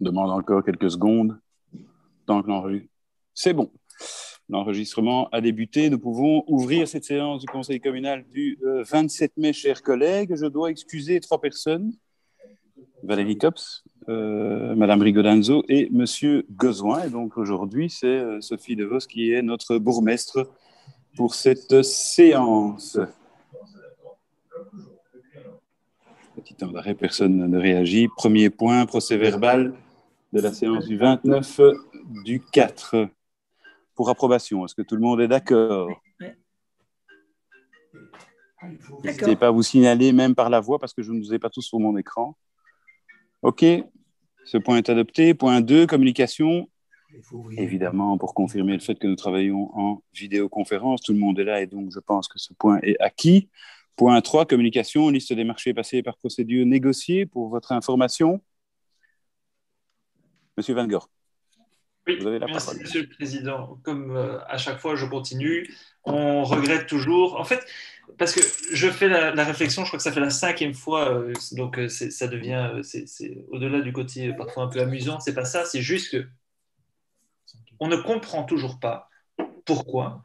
Demande encore quelques secondes. Tant que C'est bon. L'enregistrement a débuté. Nous pouvons ouvrir cette séance du Conseil communal du 27 euh, mai, chers collègues. Je dois excuser trois personnes. Valérie Cops, euh, Madame Rigodanzo et Monsieur Gozoin. Et donc aujourd'hui, c'est euh, Sophie DeVos qui est notre bourgmestre pour cette séance. Petit temps d'arrêt, personne ne réagit. Premier point, procès verbal de la séance du 29 du 4 pour approbation. Est-ce que tout le monde est d'accord? N'hésitez pas à vous signaler même par la voix parce que je ne vous ai pas tous sur mon écran. OK, ce point est adopté. Point 2, communication. Évidemment, pour confirmer le fait que nous travaillons en vidéoconférence, tout le monde est là et donc je pense que ce point est acquis. Point 3, communication, liste des marchés passés par procédure négociée pour votre information. Monsieur Van Gogh. Oui, merci, Monsieur le Président. Comme euh, à chaque fois, je continue. On regrette toujours. En fait, parce que je fais la, réflexion, je crois que ça fait la cinquième fois, euh, donc euh, ça devient, c'est au-delà du côté parfois un peu amusant. C'est pas ça, c'est juste que on ne comprend toujours pas pourquoi,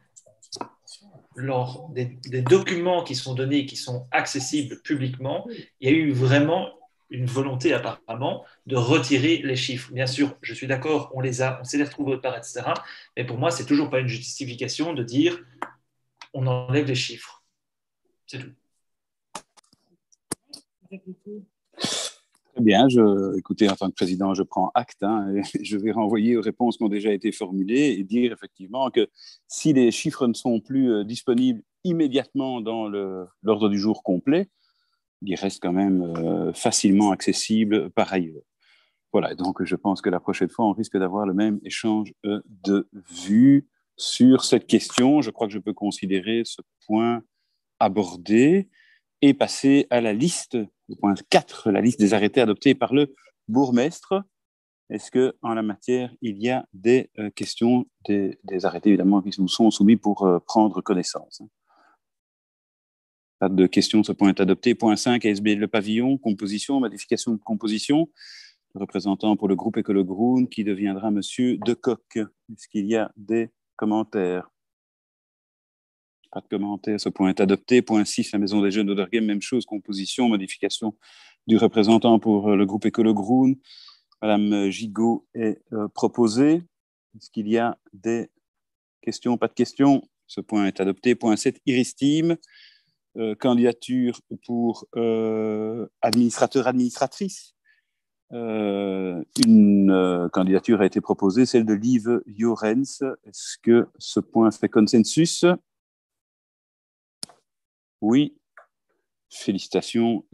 des documents qui sont donnés, qui sont accessibles publiquement, il y a eu vraiment une volonté apparemment de retirer les chiffres. Bien sûr, je suis d'accord, on les a, on sait les retrouver autre part, etc. Mais pour moi, c'est toujours pas une justification de dire on enlève les chiffres. C'est tout. Très bien, écoutez, en tant que président, je prends acte hein, je vais renvoyer aux réponses qui ont déjà été formulées et dire effectivement que si les chiffres ne sont plus euh, disponibles immédiatement dans l'ordre du jour complet, il reste quand même euh, facilement accessible par ailleurs. Voilà, donc je pense que la prochaine fois, on risque d'avoir le même échange euh, de vues sur cette question. Je crois que je peux considérer ce point abordé et passer à la liste, le point 4, la liste des arrêtés adoptés par le bourgmestre. Est-ce qu'en la matière, il y a des euh, questions, des, arrêtés évidemment qui nous sont soumis pour prendre connaissance? Pas de questions, ce point est adopté. Point 5, ASB Le Pavillon, composition, modification de composition. Le représentant pour le groupe Écolo qui deviendra Monsieur Decoq. Est-ce qu'il y a des commentaires? Pas de commentaires, ce point est adopté. Point 6, la Maison des Jeunes d'Odergame, même chose, composition, modification du représentant pour le groupe Écolo. Madame Gigot est euh, proposée. Est-ce qu'il y a des questions? Pas de questions. Ce point est adopté. Point 7, Iristime. Euh, candidature pour euh, administrateur, administratrice. Euh, une candidature a été proposée, celle de Liv Jorens. Est-ce que ce point fait consensus? Oui. Félicitations,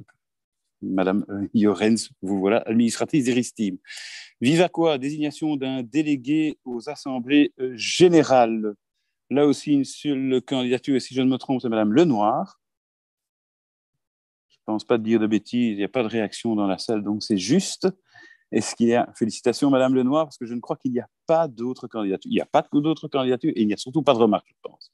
Madame Jorens. Vous voilà administratrice d'Iristime. Viva quoi? Désignation d'un délégué aux assemblées générales. Là aussi, une seule candidature, et si je ne me trompe, c'est Madame Lenoir pense pas de dire de bêtises, il n'y a pas de réaction dans la salle, donc c'est juste. Est-ce qu'il y a, félicitations Madame Lenoir, parce que je ne crois qu'il n'y a pas d'autres candidatures. Il n'y a pas d'autres candidatures et il n'y a surtout pas de remarques, je pense.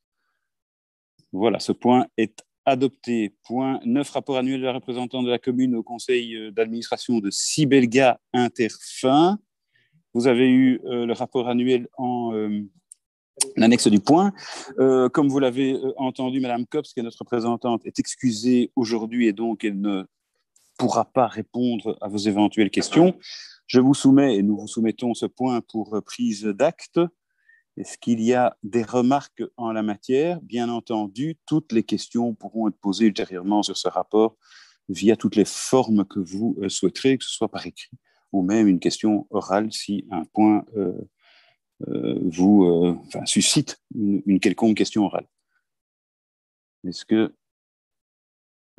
Voilà, ce point est adopté. Point 9, rapport annuel de la représentante de la commune au conseil euh, d'administration de Sibelga Interfin. Vous avez eu euh, le rapport annuel en, euh, l'annexe du point. Euh, comme vous l'avez entendu, Madame Cops, qui est notre représentante, est excusée aujourd'hui et donc elle ne pourra pas répondre à vos éventuelles questions. Je vous soumets et nous vous soumettons ce point pour prise d'acte. Est-ce qu'il y a des remarques en la matière? Bien entendu, toutes les questions pourront être posées ultérieurement sur ce rapport via toutes les formes que vous euh, souhaiterez, que ce soit par écrit ou même une question orale si un point euh, vous euh, suscite une, quelconque question orale. Est-ce que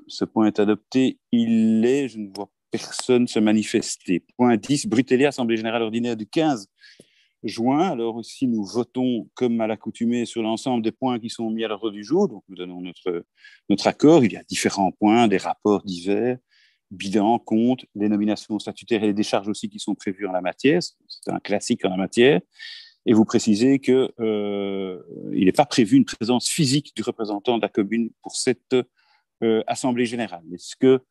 ce point est adopté? Il l'est, je ne vois personne se manifester. Point 10, Brutelli, Assemblée générale ordinaire du 15 juin. Alors aussi, nous votons comme à l'accoutumée sur l'ensemble des points qui sont mis à l'ordre du jour. Donc, nous donnons notre, notre accord. Il y a différents points, des rapports divers, bilan, compte, les nominations statutaires et les décharges aussi qui sont prévues en la matière. C'est un classique en la matière et vous précisez qu'il euh, n'est pas prévu une présence physique du représentant de la commune pour cette euh, assemblée générale. Est-ce que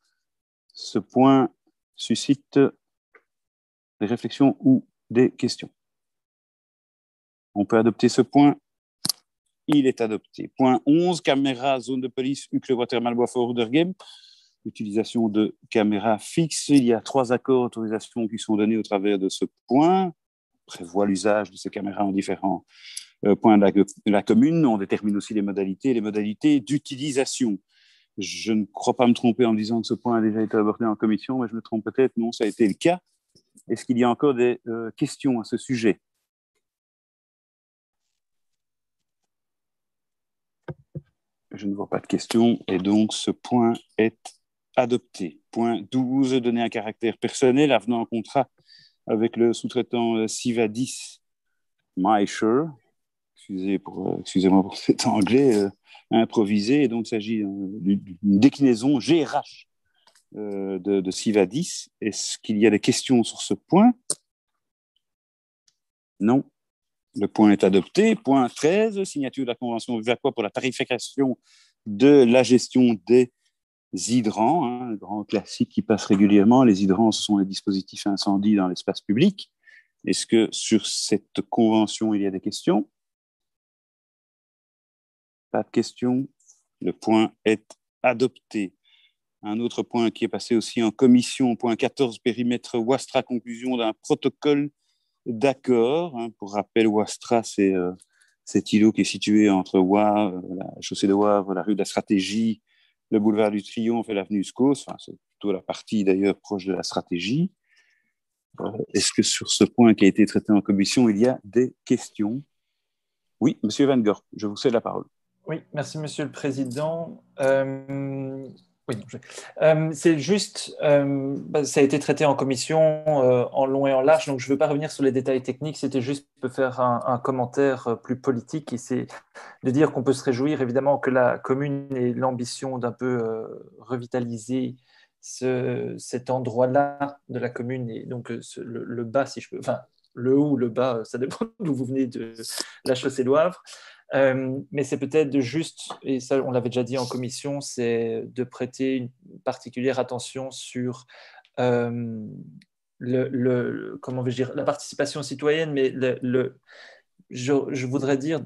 Ce point suscite des réflexions ou des questions? On peut adopter ce point. Il est adopté. Point 11, caméra, zone de police, Uccle Watermal Fort Game. Utilisation de caméras fixes. Il y a trois accords d'autorisation qui sont donnés au travers de ce point. prévoit l'usage de ces caméras en différents euh, points de la, commune. On détermine aussi les modalités, les modalités d'utilisation. Je ne crois pas me tromper en disant que ce point a déjà été abordé en commission, mais je me trompe peut-être. Non, ça a été le cas. Est-ce qu'il y a encore des euh, questions à ce sujet? Je ne vois pas de questions et donc ce point est adopté. Point 12, donner un caractère personnel avenant en contrat avec le sous-traitant euh, Sivadis Maischer. Excusez pour, euh, excusez-moi pour cet anglais euh, improvisé. Et donc, il s'agit d'une déclinaison GRH de, de Sivadis. Est-ce qu'il y a des questions sur ce point? Non. Le point est adopté. Point 13, signature de la Convention Vivaquois pour la tarification de la gestion des hydrants, hein, un grand classique qui passe régulièrement. Les hydrants, ce sont les dispositifs incendies dans l'espace public. Est-ce que sur cette convention, il y a des questions? Pas de questions. Le point est adopté. Un autre point qui est passé aussi en commission, point 14, périmètre Wastra, conclusion d'un protocole d'accord. Hein. pour rappel, Wastra, c'est euh, cet îlot qui est situé entre Wavre, la chaussée de Wavre, la rue de la Stratégie, le boulevard du Triomphe et l'avenue Scos. C'est plutôt la partie d'ailleurs proche de la stratégie. Euh, est-ce que sur ce point qui a été traité en commission, il y a des questions? Oui, Monsieur Van Gogh, je vous cède la parole. Oui, merci Monsieur le Président. Euh, oui, euh, c'est juste, euh, bah, ça a été traité en commission euh, en long et en large, donc je ne veux pas revenir sur les détails techniques, c'était juste pour faire un, commentaire plus politique, et c'est de dire qu'on peut se réjouir évidemment que la commune ait l'ambition d'un peu revitaliser cet endroit-là de la commune, et donc le, bas, si je peux, enfin le haut le bas, ça dépend d'où vous venez de la chaussée d'Oivre. Euh, mais c'est peut-être de juste, et ça on l'avait déjà dit en commission, c'est de prêter une particulière attention sur euh, le, comment dire, la participation citoyenne, mais le, je, voudrais dire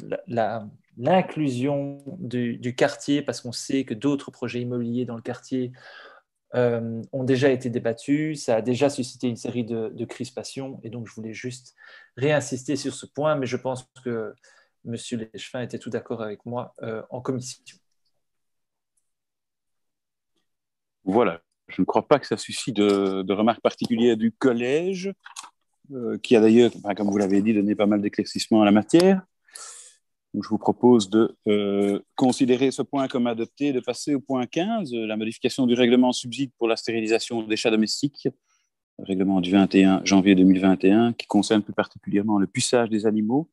l'inclusion du, quartier, parce qu'on sait que d'autres projets immobiliers dans le quartier euh, ont déjà été débattus, ça a déjà suscité une série de crispations, et donc je voulais juste réinsister sur ce point, mais je pense que Monsieur Léchevin était tout d'accord avec moi euh, en commission. Voilà. Je ne crois pas que ça suscite de, remarques particulières du collège, euh, qui a d'ailleurs, comme vous l'avez dit, donné pas mal d'éclaircissements à la matière. je vous propose de euh, considérer ce point comme adopté, de passer au point 15, la modification du règlement subside pour la stérilisation des chats domestiques, règlement du 21 janvier 2021, qui concerne plus particulièrement le puçage des animaux.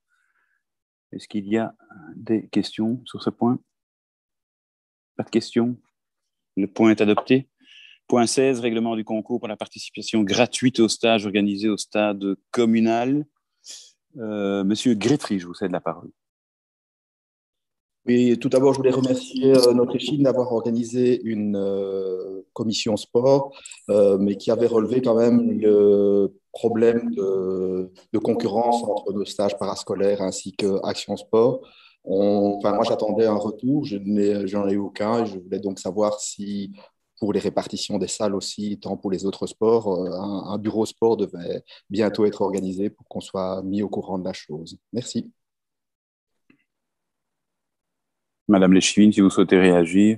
Est-ce qu'il y a des questions sur ce point? Pas de questions? Le point est adopté. Point 16, règlement du concours pour la participation gratuite au stage organisé au stade communal. Euh, Monsieur Grétry, je vous cède la parole. Oui, tout d'abord, je voulais remercier euh, notre équipe d'avoir organisé une euh, commission sport, mais qui avait relevé quand même le problème de, concurrence entre nos stages parascolaires ainsi que Action Sport. enfin, moi, j'attendais un retour, je n'en ai, eu aucun. je voulais donc savoir si, pour les répartitions des salles aussi, tant pour les autres sports, euh, un, bureau sport devait bientôt être organisé pour qu'on soit mis au courant de la chose. Merci. Madame Léchivine, si vous souhaitez réagir.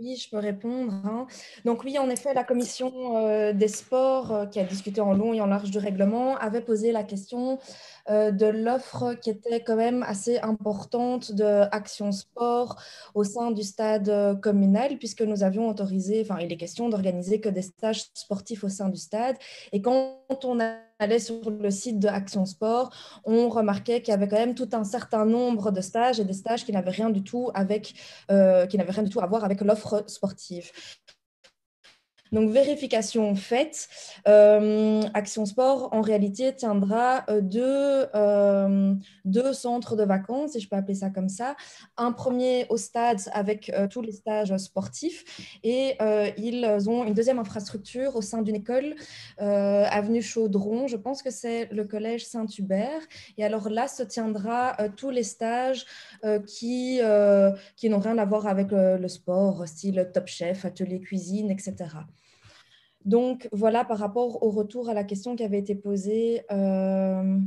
Oui, je peux répondre. Hein. Donc oui, en effet, la commission euh, des sports, euh, qui a discuté en long et en large du règlement, avait posé la question euh, de l'offre qui était quand même assez importante de Action Sport au sein du stade communal, puisque nous avions autorisé, enfin, il est question d'organiser que des stages sportifs au sein du stade. Et quand on allait sur le site de Action Sport, on remarquait qu'il y avait quand même tout un certain nombre de stages et des stages qui n'avaient rien du tout avec, qui n'avaient rien du tout à voir avec l'offre sportive. Donc, vérification faite, euh, Action Sport, en réalité, tiendra euh, deux, euh, deux, centres de vacances, si je peux appeler ça comme ça. Un premier au stade avec tous les stages sportifs et ils ont une deuxième infrastructure au sein d'une école, avenue Chaudron, je pense que c'est le collège Saint-Hubert. Et alors là se tiendra tous les stages qui, qui n'ont rien à voir avec le, le sport, style Top Chef, atelier cuisine, etc. Donc voilà par rapport au retour à la question qui avait été posée. Euh,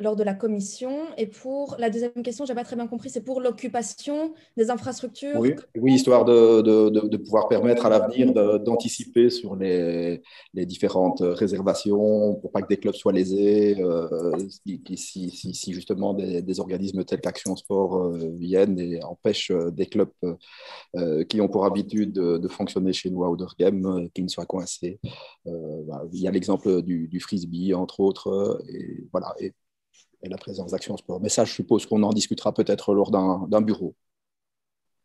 lors de la commission. Et pour la deuxième question, je n'ai pas très bien compris, c'est pour l'occupation des infrastructures. Oui, oui histoire de, de, de, pouvoir permettre à l'avenir d'anticiper sur les, les, différentes réservations pour pas que des clubs soient lésés, euh, si, si, si, justement des, des organismes tels qu'Action Sport euh, viennent et empêchent euh, des clubs qui ont pour habitude de, fonctionner chez nous à Outdoor Game, qu'ils ne soient coincés. Bah, il y a l'exemple du, du, frisbee, entre autres. Et, voilà. Et et la présence d'Action Sport. Mais ça, je suppose qu'on en discutera peut-être lors d'un bureau.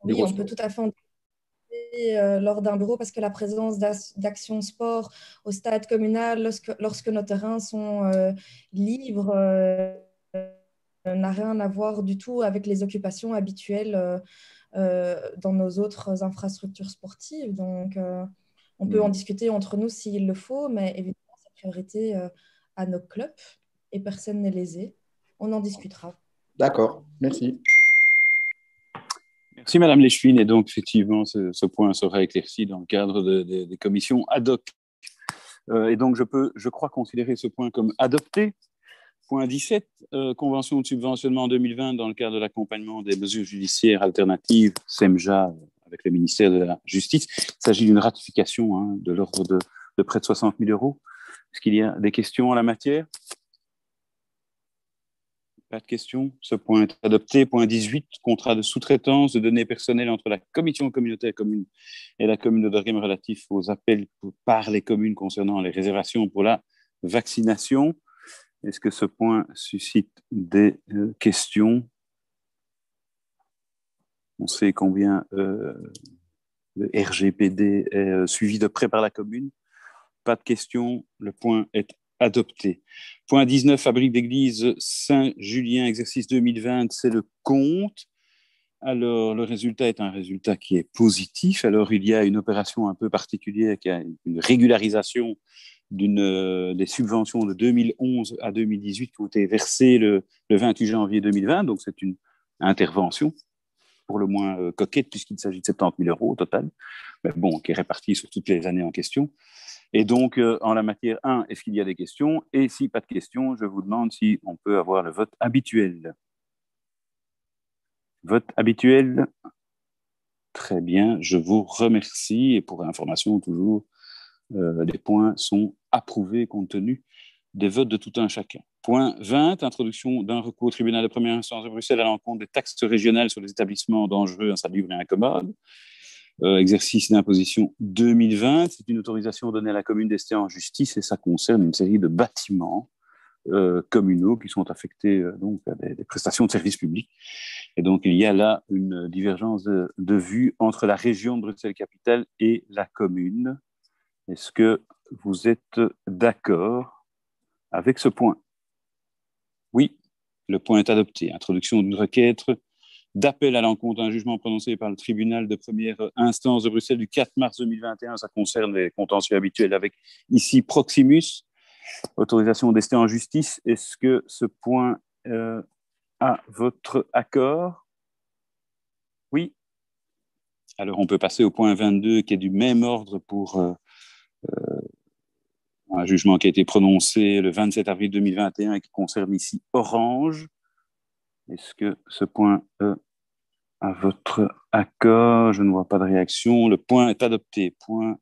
Oui, on peut tout à fait en discuter euh, lors d'un bureau parce que la présence d'Action Sport au stade communal, lorsque, lorsque nos terrains sont euh, libres, euh, n'a rien à voir du tout avec les occupations habituelles dans nos autres infrastructures sportives. Donc, on peut en mm. discuter entre nous s'il le faut, mais évidemment, c'est priorité à nos clubs et personne n'est lésé on en discutera. D'accord, merci. Merci Madame Léchevin. Et donc, effectivement, ce, point sera éclairci dans le cadre des commissions ad hoc. Euh, et donc, je peux, je crois, considérer ce point comme adopté. Point 17, euh, convention de subventionnement 2020 dans le cadre de l'accompagnement des mesures judiciaires alternatives, SEMJA, avec le ministère de la Justice. Il s'agit d'une ratification hein, de l'ordre de, de près de 60 000 euros. Est-ce qu'il y a des questions en la matière? Pas de questions. Ce point est adopté. Point 18, contrat de sous-traitance de données personnelles entre la commission communautaire commune et la commune de Dorghem relatif aux appels par les communes concernant les réservations pour la vaccination. Est-ce que ce point suscite des euh, questions? On sait combien euh, le RGPD est euh, suivi de près par la commune. Pas de questions. Le point est adopté. Point 19, fabrique d'église Saint-Julien, exercice 2020, c'est le compte. Alors, le résultat est un résultat qui est positif. Alors, il y a une opération un peu particulière qui a une régularisation euh, des subventions de 2011 à 2018 qui ont été versées le, 28 janvier 2020. Donc, c'est une intervention pour le moins euh, coquette puisqu'il s'agit de 70 000 euros au total, mais bon, qui est répartie sur toutes les années en question. Et donc, euh, en la matière 1, est-ce qu'il y a des questions? Et si pas de questions, je vous demande si on peut avoir le vote habituel. Vote habituel. Très bien, je vous remercie. Et pour information, toujours, euh, les points sont approuvés compte tenu des votes de tout un chacun. Point 20, introduction d'un recours au tribunal de première instance de Bruxelles à l'encontre des taxes régionales sur les établissements dangereux, insalubres et incommodes. Euh, exercice d'imposition 2020. C'est une autorisation donnée à la commune d'Esté en justice et ça concerne une série de bâtiments euh, communaux qui sont affectés euh, donc à des, prestations de services publics. Et donc il y a là une divergence de, de vue entre la région de Bruxelles-Capitale et la commune. Est-ce que vous êtes d'accord avec ce point? Oui, le point est adopté. Introduction d'une requête d'appel à l'encontre d'un jugement prononcé par le tribunal de première instance de Bruxelles du 4 mars 2021. Ça concerne les contentieux habituels avec ici Proximus, autorisation d'ester en justice. Est-ce que ce point euh, a votre accord? Oui. Alors on peut passer au point 22 qui est du même ordre pour euh, euh, un jugement qui a été prononcé le 27 avril 2021 et qui concerne ici Orange. Est-ce que ce point euh, a votre accord? Je ne vois pas de réaction. Le point est adopté. Point.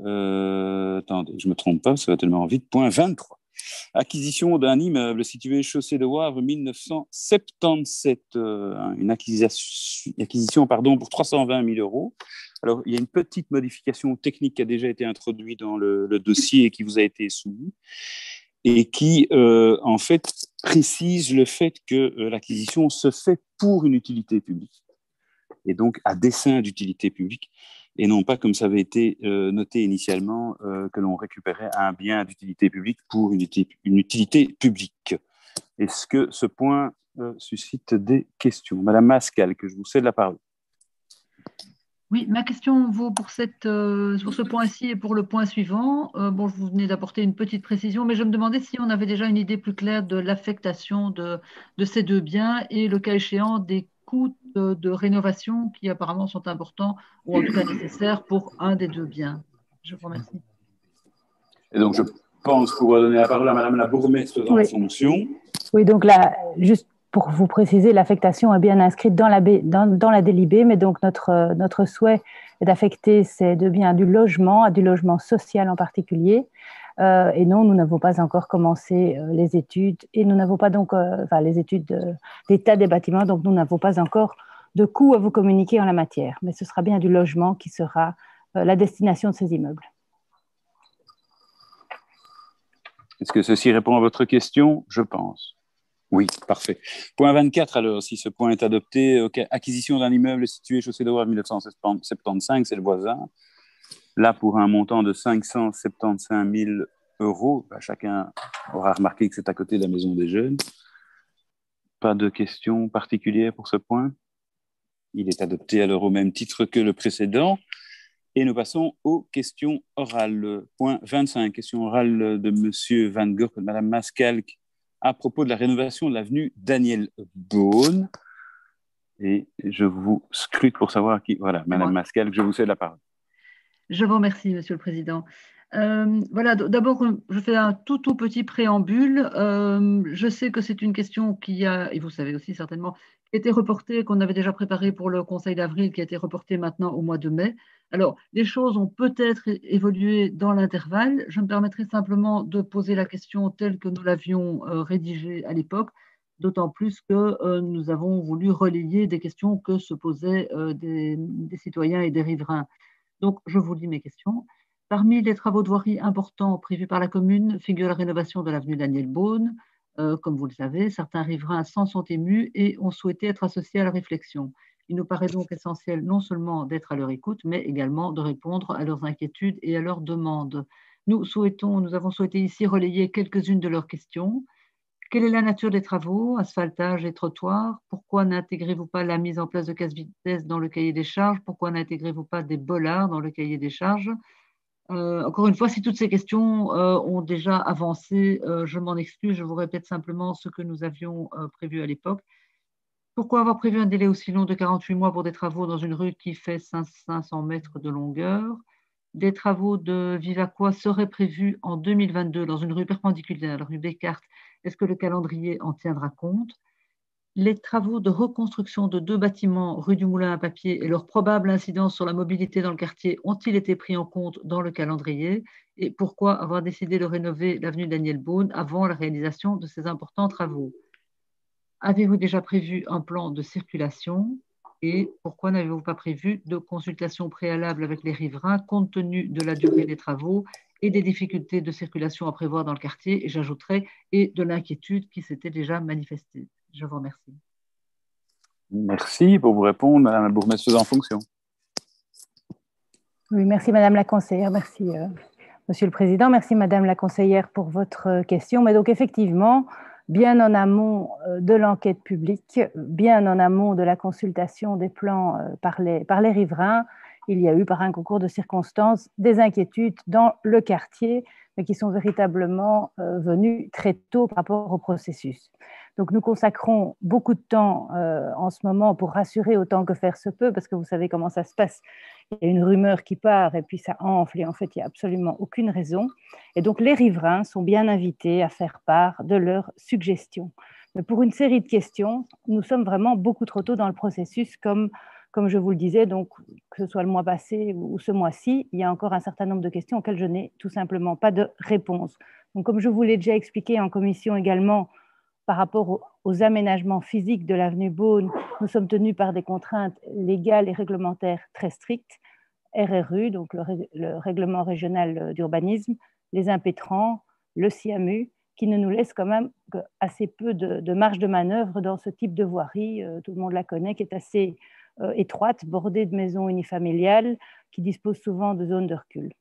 Euh, attendez, je ne me trompe pas, ça va tellement vite. Point 23. Acquisition d'un immeuble situé chaussée de Wavre 1977. Euh, une acquisition, pardon, pour 320 000 euros. Alors, il y a une petite modification technique qui a déjà été introduite dans le, le dossier et qui vous a été soumis et qui, euh, en fait, précise le fait que euh, l'acquisition se fait pour une utilité publique et donc à dessein d'utilité publique. et non pas comme ça avait été euh, noté initialement, que l'on récupérait un bien d'utilité publique pour une utilité, publique. Est-ce que ce point suscite des questions? Madame Mascal, que je vous cède la parole. Oui, ma question vaut pour, cette, sur ce point-ci et pour le point suivant. bon, je vous venez d'apporter une petite précision, mais je me demandais si on avait déjà une idée plus claire de l'affectation de, de, ces deux biens et le cas échéant des coûts de, rénovation qui apparemment sont importants ou en tout cas nécessaires pour un des deux biens. Je vous remercie. Et donc, je pense pouvoir donner la parole à Madame la bourgmestre dans la fonction. Oui, donc là, juste pour vous préciser, l'affectation est bien inscrite dans la, dans, délibée, mais donc notre, notre souhait est d'affecter ces deux biens du logement, à du logement social en particulier, euh, et non, nous n'avons pas encore commencé euh, les études et nous n'avons pas donc, euh, les études d'état des bâtiments, donc nous n'avons pas encore de coûts à vous communiquer en la matière. Mais ce sera bien du logement qui sera la destination de ces immeubles. Est-ce que ceci répond à votre question? Je pense. Oui, parfait. Point 24, alors, si ce point est adopté, acquisition d'un immeuble situé chaussée de 1975, c'est le voisin là pour un montant de 575 000 euros. Bah, chacun aura remarqué que c'est à côté de la maison des jeunes. Pas de questions particulières pour ce point? Il est adopté alors au même titre que le précédent. Et nous passons aux questions orales. Point 25, question orale de M. Van et de Mme Mascalque à propos de la rénovation de l'avenue Daniel Beaune. Et je vous scrute pour savoir qui. Voilà, Mme Mascalque, je vous cède la parole. Je vous remercie, Monsieur le Président. Euh, voilà, d'abord, je fais un tout, tout petit préambule. Euh, je sais que c'est une question qui a, et vous savez aussi certainement, été reportée, qu'on avait déjà préparée pour le Conseil d'avril, qui a été reportée maintenant au mois de mai. Alors, les choses ont peut-être évolué dans l'intervalle. Je me permettrai simplement de poser la question telle que nous l'avions euh, rédigée à l'époque, d'autant plus que nous avons voulu relayer des questions que se posaient des, des citoyens et des riverains. Donc, je vous lis mes questions. Parmi les travaux de voirie importants prévus par la commune figure la rénovation de l'avenue Daniel Beaune. Euh, comme vous le savez, certains riverains s'en sont émus et ont souhaité être associés à la réflexion. Il nous paraît donc essentiel non seulement d'être à leur écoute, mais également de répondre à leurs inquiétudes et à leurs demandes. Nous, souhaitons, nous avons souhaité ici relayer quelques-unes de leurs questions. Quelle est la nature des travaux, asphaltage et trottoirs? Pourquoi n'intégrez-vous pas la mise en place de casse-vitesse dans le cahier des charges? Pourquoi n'intégrez-vous pas des bollards dans le cahier des charges? Euh, Encore une fois, si toutes ces questions euh, ont déjà avancé, euh, je m'en excuse. Je vous répète simplement ce que nous avions prévu à l'époque. Pourquoi avoir prévu un délai aussi long de 48 mois pour des travaux dans une rue qui fait 500 mètres de longueur? Des travaux de Vivaquois seraient prévus en 2022 dans une rue perpendiculaire, la rue Descartes, est-ce que le calendrier en tiendra compte? Les travaux de reconstruction de deux bâtiments rue du Moulin à Papier et leur probable incidence sur la mobilité dans le quartier ont-ils été pris en compte dans le calendrier? Et pourquoi avoir décidé de rénover l'avenue Daniel Beaune avant la réalisation de ces importants travaux? Avez-vous déjà prévu un plan de circulation et pourquoi n'avez-vous pas prévu de consultation préalable avec les riverains compte tenu de la durée des travaux et des difficultés de circulation à prévoir dans le quartier, et j'ajouterai, et de l'inquiétude qui s'était déjà manifestée. Je vous remercie. Merci pour vous répondre, Madame la bourgmestre en fonction. Oui, merci Madame la conseillère, merci euh, Monsieur le Président, merci Madame la conseillère pour votre question. Mais donc effectivement, bien en amont euh, de l'enquête publique, bien en amont de la consultation des plans euh, par les, par les riverains, il y a eu par un concours de circonstances des inquiétudes dans le quartier, mais qui sont véritablement euh, venues très tôt par rapport au processus. Donc nous consacrons beaucoup de temps en ce moment pour rassurer autant que faire se peut, parce que vous savez comment ça se passe. Il y a une rumeur qui part et puis ça enfle et en fait il n'y a absolument aucune raison. Et donc les riverains sont bien invités à faire part de leurs suggestions. Mais pour une série de questions, nous sommes vraiment beaucoup trop tôt dans le processus, comme comme je vous le disais, donc, que ce soit le mois passé ou ce mois-ci, il y a encore un certain nombre de questions auxquelles je n'ai tout simplement pas de réponse. Donc, comme je vous l'ai déjà expliqué en commission également, par rapport aux, aménagements physiques de l'avenue Beaune, nous sommes tenus par des contraintes légales et réglementaires très strictes. RRU, donc le, règlement régional d'urbanisme, les impétrants, le CIAMU, qui ne nous laissent quand même assez peu de, marge de manœuvre dans ce type de voirie. Euh, tout le monde la connaît, qui est assez étroites, bordées de maisons unifamiliales qui disposent souvent de zones de recul.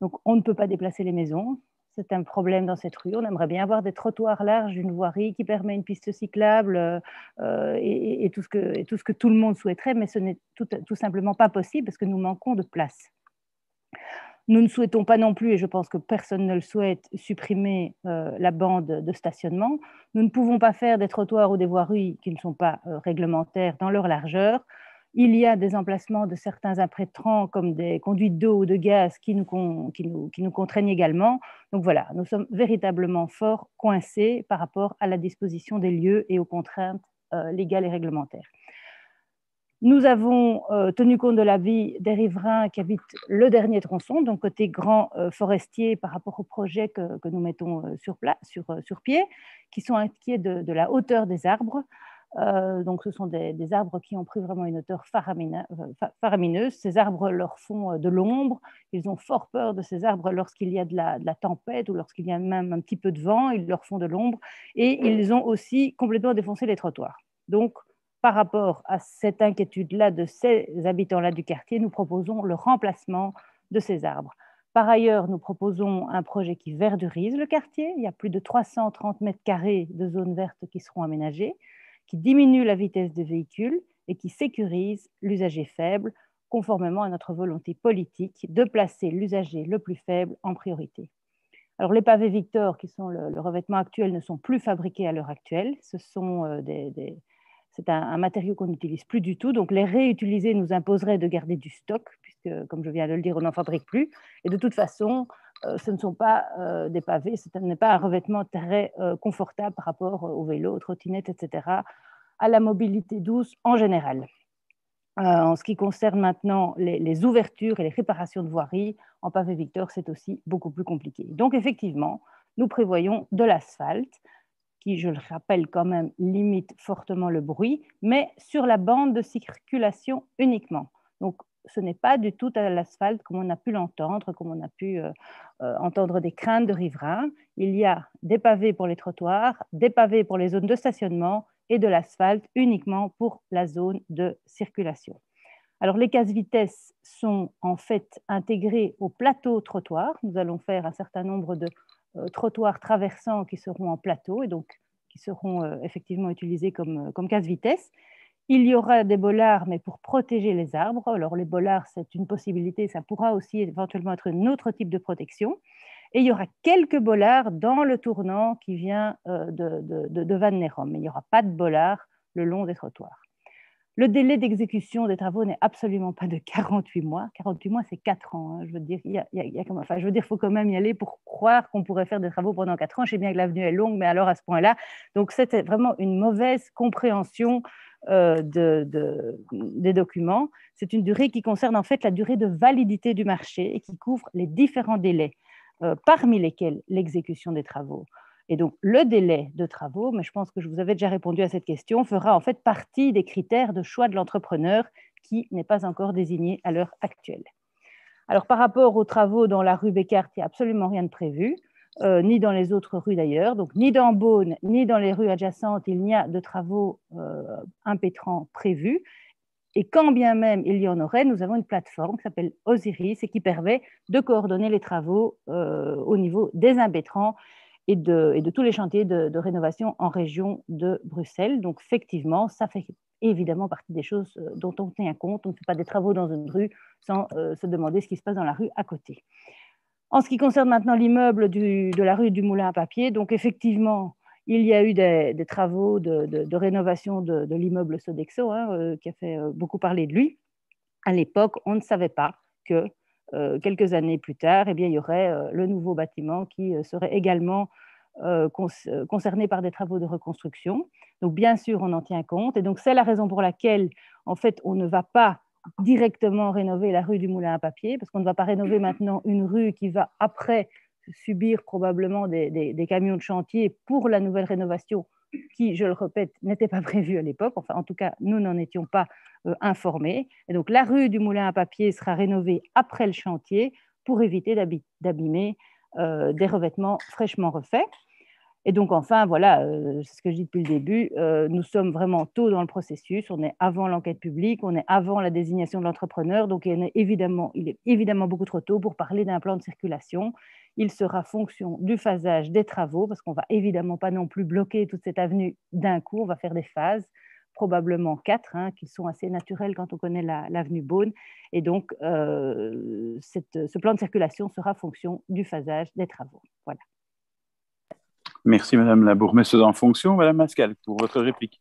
Donc, on ne peut pas déplacer les maisons. C'est un problème dans cette rue. On aimerait bien avoir des trottoirs larges, une voirie qui permet une piste cyclable et, tout ce que, et, tout ce que, tout le monde souhaiterait, mais ce n'est tout, simplement pas possible parce que nous manquons de place. Nous ne souhaitons pas non plus, et je pense que personne ne le souhaite, supprimer euh, la bande de stationnement. Nous ne pouvons pas faire des trottoirs ou des voiries qui ne sont pas euh, réglementaires dans leur largeur. Il y a des emplacements de certains imprétrants comme des conduites d'eau ou de gaz qui nous, qui, nous, qui nous, contraignent également. Donc voilà, nous sommes véritablement fort coincés par rapport à la disposition des lieux et aux contraintes euh, légales et réglementaires. Nous avons euh, tenu compte de l'avis des riverains qui habitent le dernier tronçon, donc côté grand euh, forestier par rapport au projet que, nous mettons sur, sur, sur, pied, qui sont inquiets de, la hauteur des arbres. Donc ce sont des, arbres qui ont pris vraiment une hauteur faramineuse. Ces arbres leur font de l'ombre. Ils ont fort peur de ces arbres lorsqu'il y a de la, de la tempête ou lorsqu'il y a même un petit peu de vent. Ils leur font de l'ombre. Et ils ont aussi complètement défoncé les trottoirs. Donc, par rapport à cette inquiétude-là de ces habitants-là du quartier, nous proposons le remplacement de ces arbres. Par ailleurs, nous proposons un projet qui verdurise le quartier. Il y a plus de 330 mètres carrés de zones vertes qui seront aménagées, qui diminue la vitesse des véhicules et qui sécurise l'usager faible, conformément à notre volonté politique de placer l'usager le plus faible en priorité. Alors, les pavés Victor, qui sont le, revêtement actuel, ne sont plus fabriqués à l'heure actuelle. Ce sont euh, des, c'est un, matériau qu'on n'utilise plus du tout. Donc, les réutiliser nous imposerait de garder du stock, puisque, comme je viens de le dire, on n'en fabrique plus. Et de toute façon, ce ne sont pas euh, des pavés, ce n'est pas un revêtement très euh, confortable par rapport au vélo, aux trottinettes, etc., à la mobilité douce en général. en ce qui concerne maintenant les, ouvertures et les réparations de voiries, en pavé Victor, c'est aussi beaucoup plus compliqué. Donc, effectivement, nous prévoyons de l'asphalte qui, je le rappelle quand même, limite fortement le bruit, mais sur la bande de circulation uniquement. Donc, ce n'est pas du tout à l'asphalte comme on a pu l'entendre, comme on a pu euh, euh, entendre des craintes de riverains. Il y a des pavés pour les trottoirs, des pavés pour les zones de stationnement et de l'asphalte uniquement pour la zone de circulation. Alors, les cases vitesses sont en fait intégrées au plateau trottoir. Nous allons faire un certain nombre de euh, trottoirs traversants qui seront en plateau et donc qui seront effectivement utilisés comme, comme casse-vitesse. Il y aura des bollards, mais pour protéger les arbres. Alors, les bollards, c'est une possibilité, ça pourra aussi éventuellement être un autre type de protection. Et il y aura quelques bollards dans le tournant qui vient de, de, de Van Nerom, mais il n'y aura pas de bollards le long des trottoirs. Le délai d'exécution des travaux n'est absolument pas de 48 mois. 48 mois, c'est 4 ans. Hein. Je veux dire, il y a, enfin, je veux dire, faut quand même y aller pour croire qu'on pourrait faire des travaux pendant 4 ans. Je sais bien que l'avenue est longue, mais alors à ce point-là. Donc, c'était vraiment une mauvaise compréhension euh, de, des documents. C'est une durée qui concerne en fait la durée de validité du marché et qui couvre les différents délais, euh, parmi lesquels l'exécution des travaux. Et donc, le délai de travaux, mais je pense que je vous avais déjà répondu à cette question, fera en fait partie des critères de choix de l'entrepreneur qui n'est pas encore désigné à l'heure actuelle. Alors, par rapport aux travaux dans la rue Bécart, il n'y a absolument rien de prévu, euh, ni dans les autres rues d'ailleurs. Donc, ni dans Beaune, ni dans les rues adjacentes, il n'y a de travaux euh, impétrants prévus. Et quand bien même il y en aurait, nous avons une plateforme qui s'appelle Osiris et qui permet de coordonner les travaux euh, au niveau des impétrants et de, tous les chantiers de, rénovation en région de Bruxelles. Donc, effectivement, ça fait évidemment partie des choses dont on tient compte. On ne fait pas des travaux dans une rue sans se demander ce qui se passe dans la rue à côté. En ce qui concerne maintenant l'immeuble de la rue du Moulin à Papier, donc effectivement, il y a eu des, travaux de, rénovation de, l'immeuble Sodexo, hein, euh, qui a fait beaucoup parler de lui. À l'époque, on ne savait pas que euh, quelques années plus tard, eh bien, il y aurait euh, le nouveau bâtiment qui euh, serait également concerné par des travaux de reconstruction. Donc, bien sûr, on en tient compte. Et donc, c'est la raison pour laquelle, en fait, on ne va pas directement rénover la rue du Moulin à Papier, parce qu'on ne va pas rénover maintenant une rue qui va après subir probablement des, camions de chantier pour la nouvelle rénovation qui, je le répète, n'était pas prévue à l'époque. Enfin, en tout cas, nous n'en étions pas euh, informés. Et donc, la rue du Moulin à Papier sera rénovée après le chantier pour éviter d'abîmer euh, des revêtements fraîchement refaits. Et donc, enfin, voilà, euh, c'est ce que je dis depuis le début, euh, nous sommes vraiment tôt dans le processus, on est avant l'enquête publique, on est avant la désignation de l'entrepreneur, donc il est, évidemment, beaucoup trop tôt pour parler d'un plan de circulation. Il sera fonction du phasage des travaux, parce qu'on ne va évidemment pas non plus bloquer toute cette avenue d'un coup, on va faire des phases, probablement quatre, hein, qui sont assez naturelles quand on connaît l'avenue Beaune. Et donc, euh, ce plan de circulation sera fonction du phasage des travaux. Voilà. Merci, Madame la bourgmestre en fonction. Madame Mascal, pour votre réplique.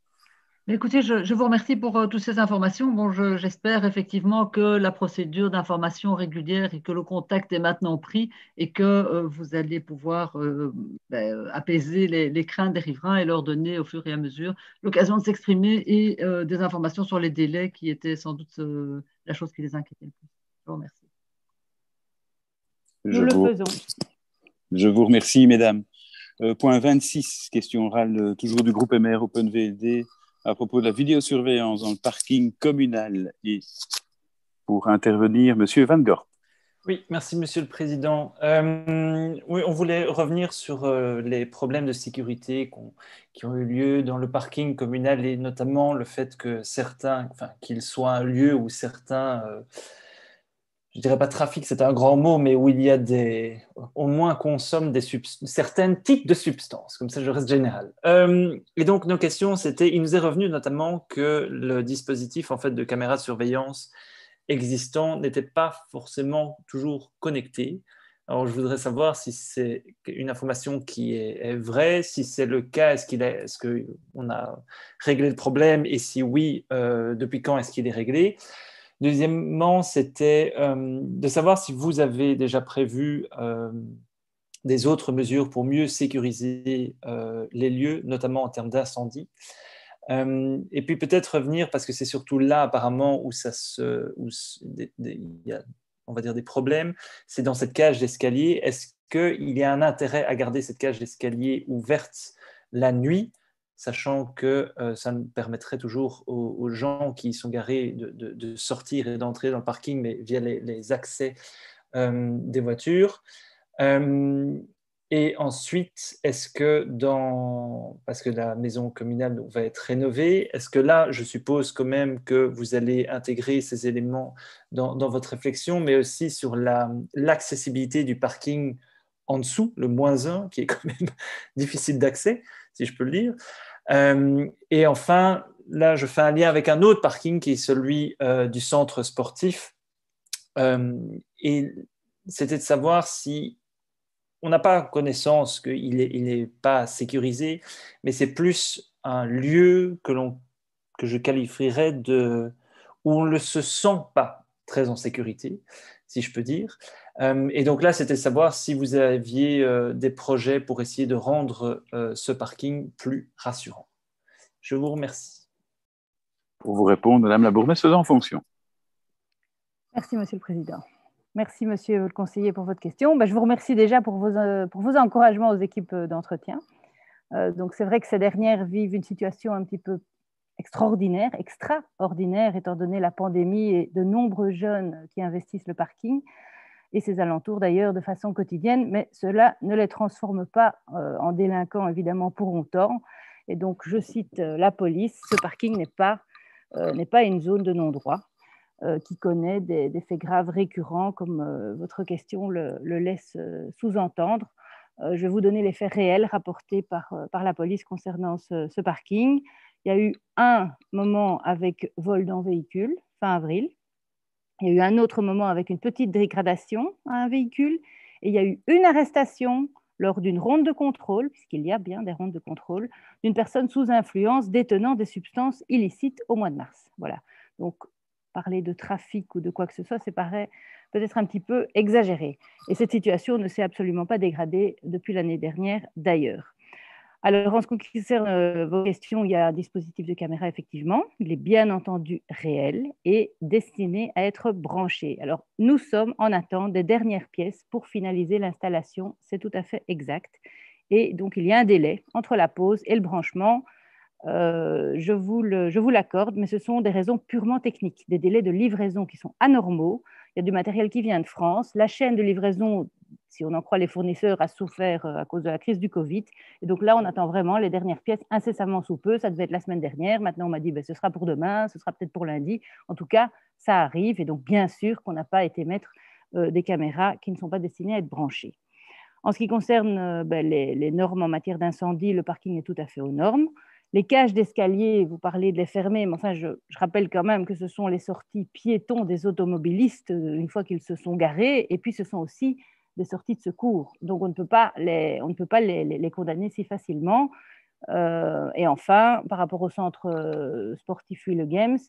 Écoutez, je, vous remercie pour euh, toutes ces informations. Bon, j'espère effectivement que la procédure d'information régulière et que le contact est maintenant pris et que euh, vous allez pouvoir euh, ben, apaiser les, craintes des riverains et leur donner au fur et à mesure l'occasion de s'exprimer et des informations sur les délais qui étaient sans doute la chose qui les inquiétait le plus. Je vous remercie. Nous le faisons. Je vous remercie, mesdames. Euh, point 26, question orale euh, toujours du groupe MR OpenVLD à propos de la vidéosurveillance dans le parking communal. Et pour intervenir, Monsieur Van Gort. Oui, merci Monsieur le Président. Euh, oui, on voulait revenir sur les problèmes de sécurité qui ont eu lieu dans le parking communal et notamment le fait que certains, qu'il soit un lieu où certains je dirais pas trafic, c'est un grand mot, mais où il y a des, au moins consomme des certains types de substances, comme ça je reste général. Euh, et donc nos questions, c'était, il nous est revenu notamment que le dispositif en fait de caméra de surveillance existant n'était pas forcément toujours connecté. Alors je voudrais savoir si c'est une information qui est, vraie, si c'est le cas, est-ce qu'il est, est-ce que on a réglé le problème, et si oui, euh, depuis quand est-ce qu'il est réglé? Deuxièmement, c'était euh, de savoir si vous avez déjà prévu euh, des autres mesures pour mieux sécuriser euh, les lieux, notamment en termes d'incendie. et puis peut-être revenir, parce que c'est surtout là apparemment où, ça y a, on va dire, des problèmes, c'est dans cette cage d'escalier. Est-ce qu'il y a un intérêt à garder cette cage d'escalier ouverte la nuit sachant que euh, ça me permettrait toujours aux, gens qui sont garés de, sortir et d'entrer dans le parking, mais via les, accès euh, des voitures. Euh, et ensuite, est-ce que dans, parce que la maison communale va être rénovée, est-ce que là, je suppose quand même que vous allez intégrer ces éléments dans, votre réflexion, mais aussi sur l'accessibilité du parking en dessous, le moins 1, qui est quand même difficile d'accès, si je peux le dire. Euh, et enfin, là, je fais un lien avec un autre parking qui est celui euh, du centre sportif. Euh, et c'était de savoir si on n'a pas connaissance qu'il n'est il est pas sécurisé, mais c'est plus un lieu que, que je qualifierais de où on ne se sent pas très en sécurité, si je peux dire. Et donc là, c'était de savoir si vous aviez des projets pour essayer de rendre ce parking plus rassurant. Je vous remercie. Pour vous répondre, Madame la bourgmestre, en fonction. Merci, Monsieur le Président. Merci, Monsieur le conseiller, pour votre question. Ben, je vous remercie déjà pour vos, euh, pour vos encouragements aux équipes euh, d'entretien. Euh, donc, c'est vrai que ces dernières vivent une situation un petit peu extraordinaire, extraordinaire, étant donné la pandémie et de nombreux jeunes qui investissent le parking et ses alentours d'ailleurs de façon quotidienne, mais cela ne les transforme pas en délinquants, évidemment, pour longtemps. Et donc, je cite euh, la police, ce parking n'est pas, euh, pas une zone de non-droit euh, qui connaît des, faits graves récurrents, comme votre question le, laisse sous-entendre. je vais vous donner les faits réels rapportés par, par la police concernant ce, parking. Il y a eu un moment avec vol d'un véhicule, fin avril. Il y a eu un autre moment avec une petite dégradation à un véhicule. Et il y a eu une arrestation lors d'une ronde de contrôle, puisqu'il y a bien des rondes de contrôle, d'une personne sous influence détenant des substances illicites au mois de mars. Voilà. Donc, parler de trafic ou de quoi que ce soit, c'est paraît peut-être un petit peu exagéré. Et cette situation ne s'est absolument pas dégradée depuis l'année dernière, d'ailleurs. Alors, en ce qui concerne euh, vos questions, il y a un dispositif de caméra, effectivement. Il est bien entendu réel et destiné à être branché. Alors, nous sommes en attente des dernières pièces pour finaliser l'installation. C'est tout à fait exact. Et donc, il y a un délai entre la pose et le branchement. Euh, je vous l'accorde, mais ce sont des raisons purement techniques, des délais de livraison qui sont anormaux. Il y a du matériel qui vient de France. La chaîne de livraison si on en croit les fournisseurs, a souffert à cause de la crise du Covid. Et donc là, on attend vraiment les dernières pièces incessamment sous peu. Ça devait être la semaine dernière. Maintenant, on m'a dit, ben, ce sera pour demain, ce sera peut-être pour lundi. En tout cas, ça arrive. Et donc, bien sûr qu'on n'a pas été mettre des caméras qui ne sont pas destinées à être branchées. En ce qui concerne ben, les, normes en matière d'incendie, le parking est tout à fait aux normes. Les cages d'escalier, vous parlez de les fermer, mais enfin, je, rappelle quand même que ce sont les sorties piétons des automobilistes euh, une fois qu'ils se sont garés, et puis ce sont aussi des sorties de secours. Donc, on ne peut pas les, on ne peut pas les, condamner si facilement. Euh, et enfin, par rapport au centre euh, sportif le Games,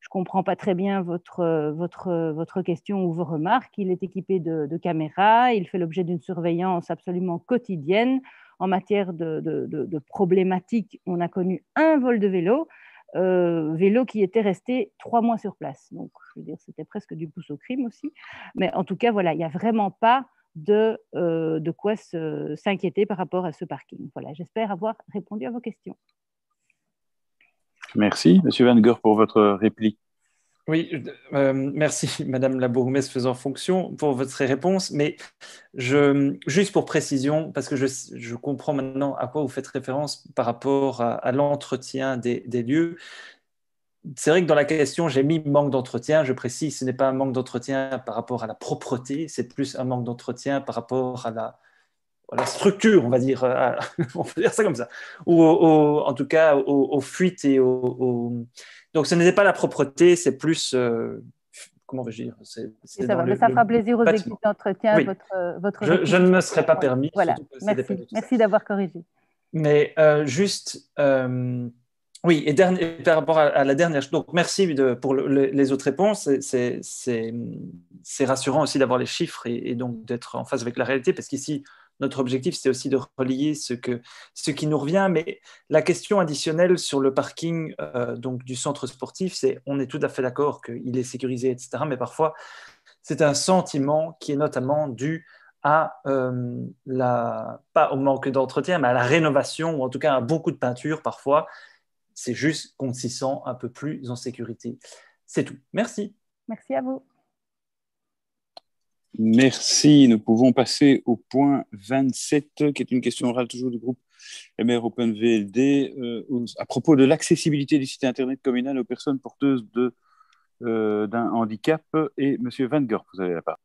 je ne comprends pas très bien votre, votre, votre question ou vos remarques. Il est équipé de, caméras, il fait l'objet d'une surveillance absolument quotidienne en matière de, problématiques, on a connu un vol de vélo, euh, vélo qui était resté trois mois sur place. Donc, je veux dire, c'était presque du pouce au crime aussi. Mais en tout cas, voilà, il n'y a vraiment pas de, euh, de quoi s'inquiéter par rapport à ce parking. Voilà, j'espère avoir répondu à vos questions. Merci, Monsieur Van Gogh, pour votre réplique. Oui, euh, merci Madame la bourgmestre faisant fonction pour votre réponse, mais je, juste pour précision, parce que je, comprends maintenant à quoi vous faites référence par rapport à, l'entretien des, lieux. C'est vrai que dans la question, j'ai mis manque d'entretien. Je précise, ce n'est pas un manque d'entretien par rapport à la propreté, c'est plus un manque d'entretien par rapport à la, structure, on va dire, on peut dire ça comme ça, ou en tout cas aux, fuites et aux donc, ce n'est pas la propreté, c'est plus. Euh, comment vais-je dire ça, va, ça fera plaisir aux équipes d'entretien. Votre, votre je, ne me serais pas permis. Voilà, merci, merci d'avoir corrigé. Mais euh, juste. Euh, oui, et par rapport à, la dernière, donc merci pour les autres réponses. C'est rassurant aussi d'avoir les chiffres et donc d'être en phase avec la réalité, parce qu'ici, notre objectif, c'est aussi de relier ce qui nous revient. Mais la question additionnelle sur le parking euh, donc, du centre sportif, c'est on est tout à fait d'accord qu'il est sécurisé, etc. Mais parfois, c'est un sentiment qui est notamment dû à euh, la, pas au manque d'entretien, mais à la rénovation, ou en tout cas à beaucoup de peinture parfois. C'est juste qu'on s'y sent un peu plus en sécurité. C'est tout. Merci. Merci à vous. Merci. Nous pouvons passer au point 27, qui est une question orale toujours du groupe MR Open VLD, euh, à propos de l'accessibilité du site Internet communal aux personnes porteuses euh, d'un handicap. Et Monsieur Van Gogh, vous avez la parole.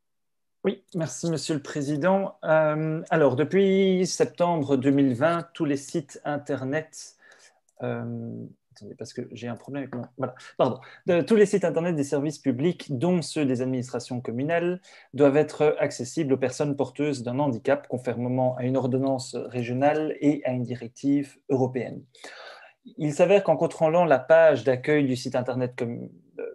Oui, merci Monsieur le Président. Euh, alors, depuis septembre 2020, tous les sites Internet parce que j'ai un problème avec mon. Voilà, pardon. tous les sites internet des services publics, dont ceux des administrations communales, doivent être accessibles aux personnes porteuses d'un handicap, conformément à une ordonnance régionale et à une directive européenne. Il s'avère qu'en contrôlant la page d'accueil du site internet euh,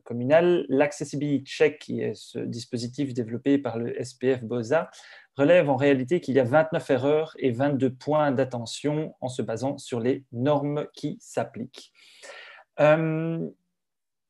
communal, l'accessibility check, qui est ce dispositif développé par le SPF BOSA, relève en réalité qu'il y a 29 erreurs et 22 points d'attention en se basant sur les normes qui s'appliquent. Euh,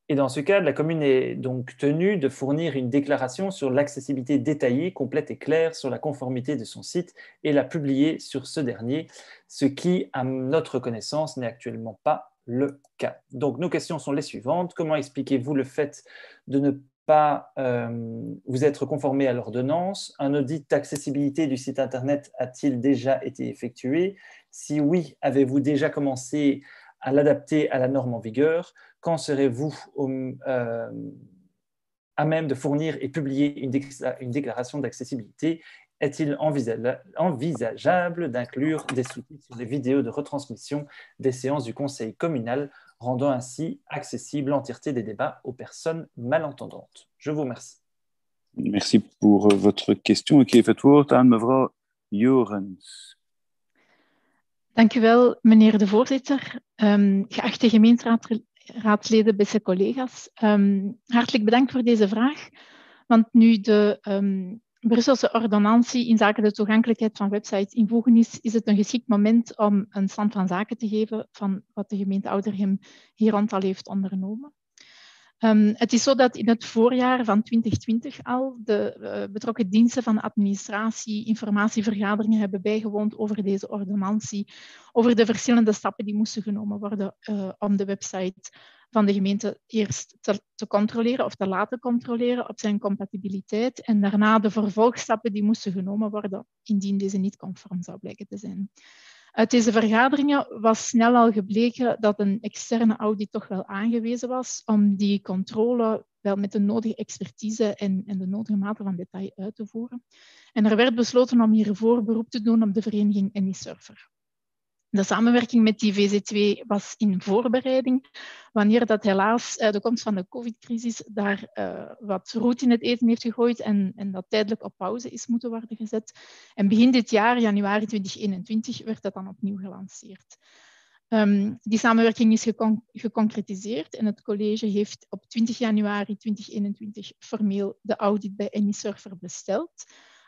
et dans ce cas, la commune est donc tenue de fournir une déclaration sur l'accessibilité détaillée, complète et claire sur la conformité de son site et la publier sur ce dernier, ce qui, à notre connaissance, n'est actuellement pas le cas. Donc nos questions sont les suivantes. Comment expliquez-vous le fait de ne pas euh, vous être conformé à l'ordonnance? Un audit d'accessibilité du site Internet a-t-il déjà été effectué? Si oui, avez-vous déjà commencé à l'adapter à la norme en vigueur? Quand serez-vous euh, à même de fournir et publier une, déclaration d'accessibilité? Est-il envisageable d'inclure des sous-titres sur les vidéos de retransmission des séances du Conseil communal, rendant ainsi accessible l'entièreté des débats aux personnes malentendantes? Je vous remercie. Merci pour votre question. Ik geef het woord aan mevrouw Jorens. Dank u wel, meneer de voorzitter. Um, geachte gemeenteraadsleden, beste collega's. Um, hartelijk bedankt voor deze vraag. Want nu de um, Brusselse ordonnantie in zaken de toegankelijkheid van websites invoegen is, is het een geschikt moment om een stand van zaken te geven van wat de gemeente Oudergem hier al heeft ondernomen. Um, het is zo dat in het voorjaar van 2020 al de uh, betrokken diensten van administratie informatievergaderingen hebben bijgewoond over deze ordonnantie, over de verschillende stappen die moesten genomen worden uh, om de website van de gemeente eerst te, te, controleren of te laten controleren op zijn compatibiliteit en daarna de vervolgstappen die moesten genomen worden indien deze niet conform zou blijken te zijn. Uit deze vergaderingen was snel al gebleken dat een externe audit toch wel aangewezen was om die controle wel met de nodige expertise en, de nodige mate van detail uit te voeren. En er werd besloten om hiervoor beroep te doen op de vereniging AnyServer. De samenwerking met die VZ2 was in voorbereiding, wanneer dat helaas uh, de komst van de COVID-crisis daar uh, wat roet in het eten heeft gegooid en, en, dat tijdelijk op pauze is moeten worden gezet. En begin dit jaar, januari 2021, werd dat dan opnieuw gelanceerd. Um, die samenwerking is gecon geconcretiseerd en het college heeft op 20 januari 2021 formeel de audit bij AnyServer besteld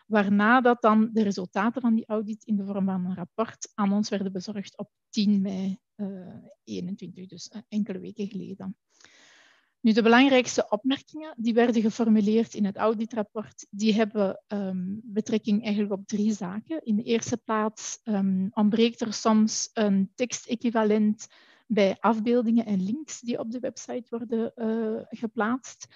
waarna dat dan de resultaten van die audit in de vorm van een rapport aan ons werden bezorgd op 10 mei uh, eh, 21, dus uh, enkele weken geleden. Nu, de belangrijkste opmerkingen die werden geformuleerd in het auditrapport, die hebben um, betrekking eigenlijk op drie zaken. In de eerste plaats um, ontbreekt er soms een tekstequivalent bij afbeeldingen en links die op de website worden uh, geplaatst.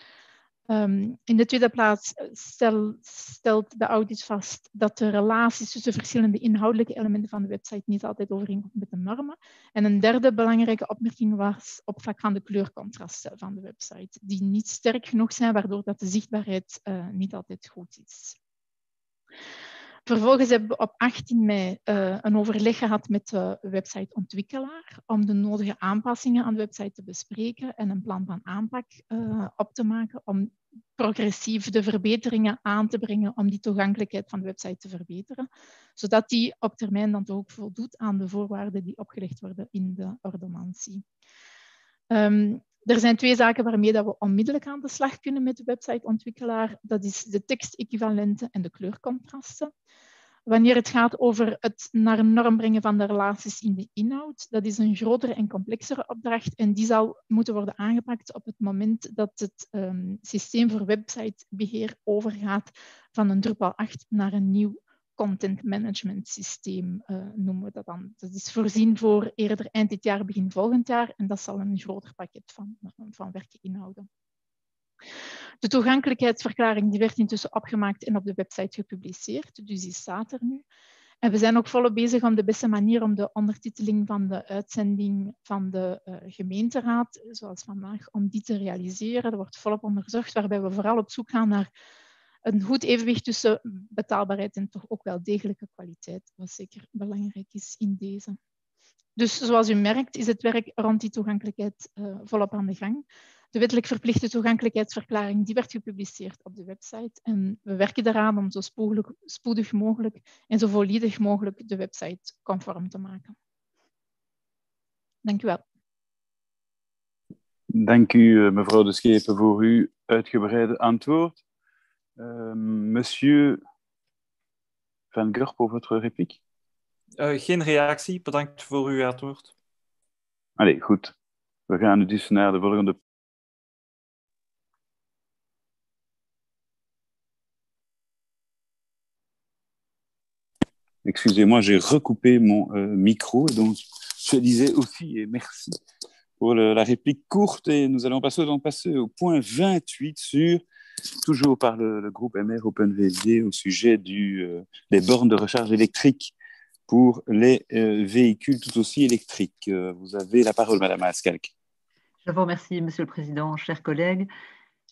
Um, in de tweede plaats eh, stel, stelt de audit vast dat de relaties tussen verschillende inhoudelijke elementen van de website niet altijd overeenkomt met de normen. En een derde belangrijke opmerking was op vlak van de kleurcontrasten van de website, die niet sterk genoeg zijn, waardoor dat de zichtbaarheid uh, niet altijd goed is. Vervolgens hebben we op 18 mei uh, een overleg gehad met de websiteontwikkelaar om de nodige aanpassingen aan de website te bespreken en een plan van aanpak uh, op te maken om progressief de verbeteringen aan te brengen om die toegankelijkheid van de website te verbeteren, zodat die op termijn dan ook voldoet aan de voorwaarden die opgelegd worden in de ordonnantie. Um, er zijn twee zaken waarmee dat we onmiddellijk aan de slag kunnen met de websiteontwikkelaar. Dat is de tekstequivalenten en de kleurcontrasten. Wanneer het gaat over het naar norm brengen van de relaties in de inhoud, dat is een grotere en complexere opdracht en die zal moeten worden aangepakt op het moment dat het um, systeem voor websitebeheer overgaat van een Drupal 8 naar een nieuw content management systeem uh, noemen we dat dan. Dat is voorzien voor eerder eind dit jaar, begin volgend jaar. En dat zal een groter pakket van, van werken inhouden. De toegankelijkheidsverklaring die werd intussen opgemaakt en op de website gepubliceerd, dus die staat er nu. En we zijn ook volop bezig om de beste manier om de ondertiteling van de uitzending van de uh, gemeenteraad, zoals vandaag, om die te realiseren. Er wordt volop onderzocht, waarbij we vooral op zoek gaan naar een goed evenwicht tussen betaalbaarheid en toch ook wel degelijke kwaliteit, wat zeker belangrijk is in deze. Dus zoals u merkt is het werk rond die toegankelijkheid uh, volop aan de gang. De wettelijk verplichte toegankelijkheidsverklaring die werd gepubliceerd op de website en we werken eraan om zo spoedig, spoedig mogelijk en zo volledig mogelijk de website conform te maken. Dank u wel. Dank u, mevrouw De Schepen, voor uw uitgebreide antwoord. Euh, monsieur Van Gur, pour votre réplique uh, Geen reactie, bedankt voor uw antwoord. Allee, goed. We gaan dus naar de volgende. Excusez-moi, j'ai recoupé mon euh, micro, donc je disais aussi, et merci pour le, la réplique courte, et nous allons passer au point 28 sur toujours par le, groupe MR OpenVD au sujet euh, des bornes de recharge électrique pour les euh, véhicules tout aussi électriques. Euh, vous avez la parole, Madame Askalk. Je vous remercie, Monsieur le Président, chers collègues.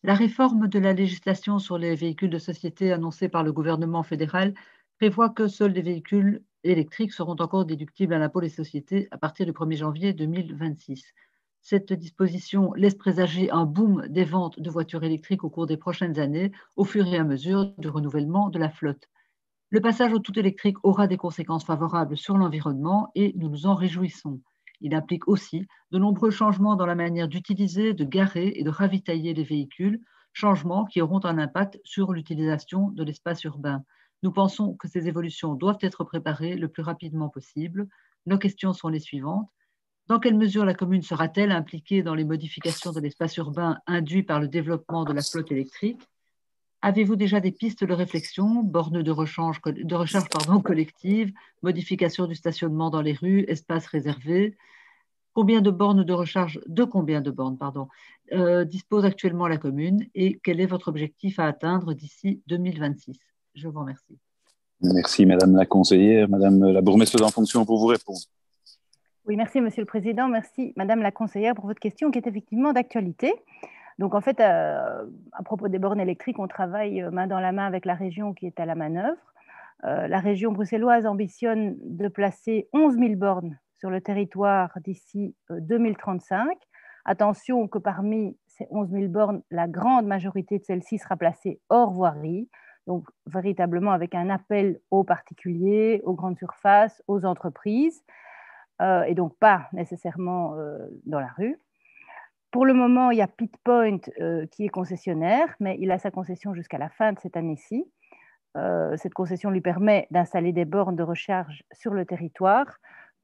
La réforme de la législation sur les véhicules de société annoncée par le gouvernement fédéral prévoit que seuls les véhicules électriques seront encore déductibles à l'impôt des sociétés à partir du 1er janvier 2026. Cette disposition laisse présager un boom des ventes de voitures électriques au cours des prochaines années, au fur et à mesure du renouvellement de la flotte. Le passage au tout électrique aura des conséquences favorables sur l'environnement et nous nous en réjouissons. Il implique aussi de nombreux changements dans la manière d'utiliser, de garer et de ravitailler les véhicules, changements qui auront un impact sur l'utilisation de l'espace urbain. Nous pensons que ces évolutions doivent être préparées le plus rapidement possible. Nos questions sont les suivantes Dans quelle mesure la commune sera-t-elle impliquée dans les modifications de l'espace urbain induit par le développement de la flotte électrique? Avez-vous déjà des pistes de réflexion, bornes de, rechange, de pardon, collective, modification du stationnement dans les rues, espaces réservés? Combien de bornes de recharge, de combien de bornes pardon, euh, dispose actuellement la commune et quel est votre objectif à atteindre d'ici 2026 Je vous remercie. Merci Madame la conseillère, Madame la bourgmestre en fonction pour vous répondre. Oui, merci Monsieur le Président, merci Madame la conseillère pour votre question qui est effectivement d'actualité. Donc en fait, euh, à propos des bornes électriques, on travaille euh, main dans la main avec la région qui est à la manœuvre. Euh, la région bruxelloise ambitionne de placer 11 000 bornes sur le territoire d'ici 2035. Attention que parmi ces 11 000 bornes, la grande majorité de celles-ci sera placée hors voirie, donc véritablement avec un appel aux particuliers, aux grandes surfaces, aux entreprises, et donc pas nécessairement dans la rue. Pour le moment, il y a Pitpoint euh, qui est concessionnaire, mais il a sa concession jusqu'à la fin de cette année-ci. Euh, cette concession lui permet d'installer des bornes de recharge sur le territoire.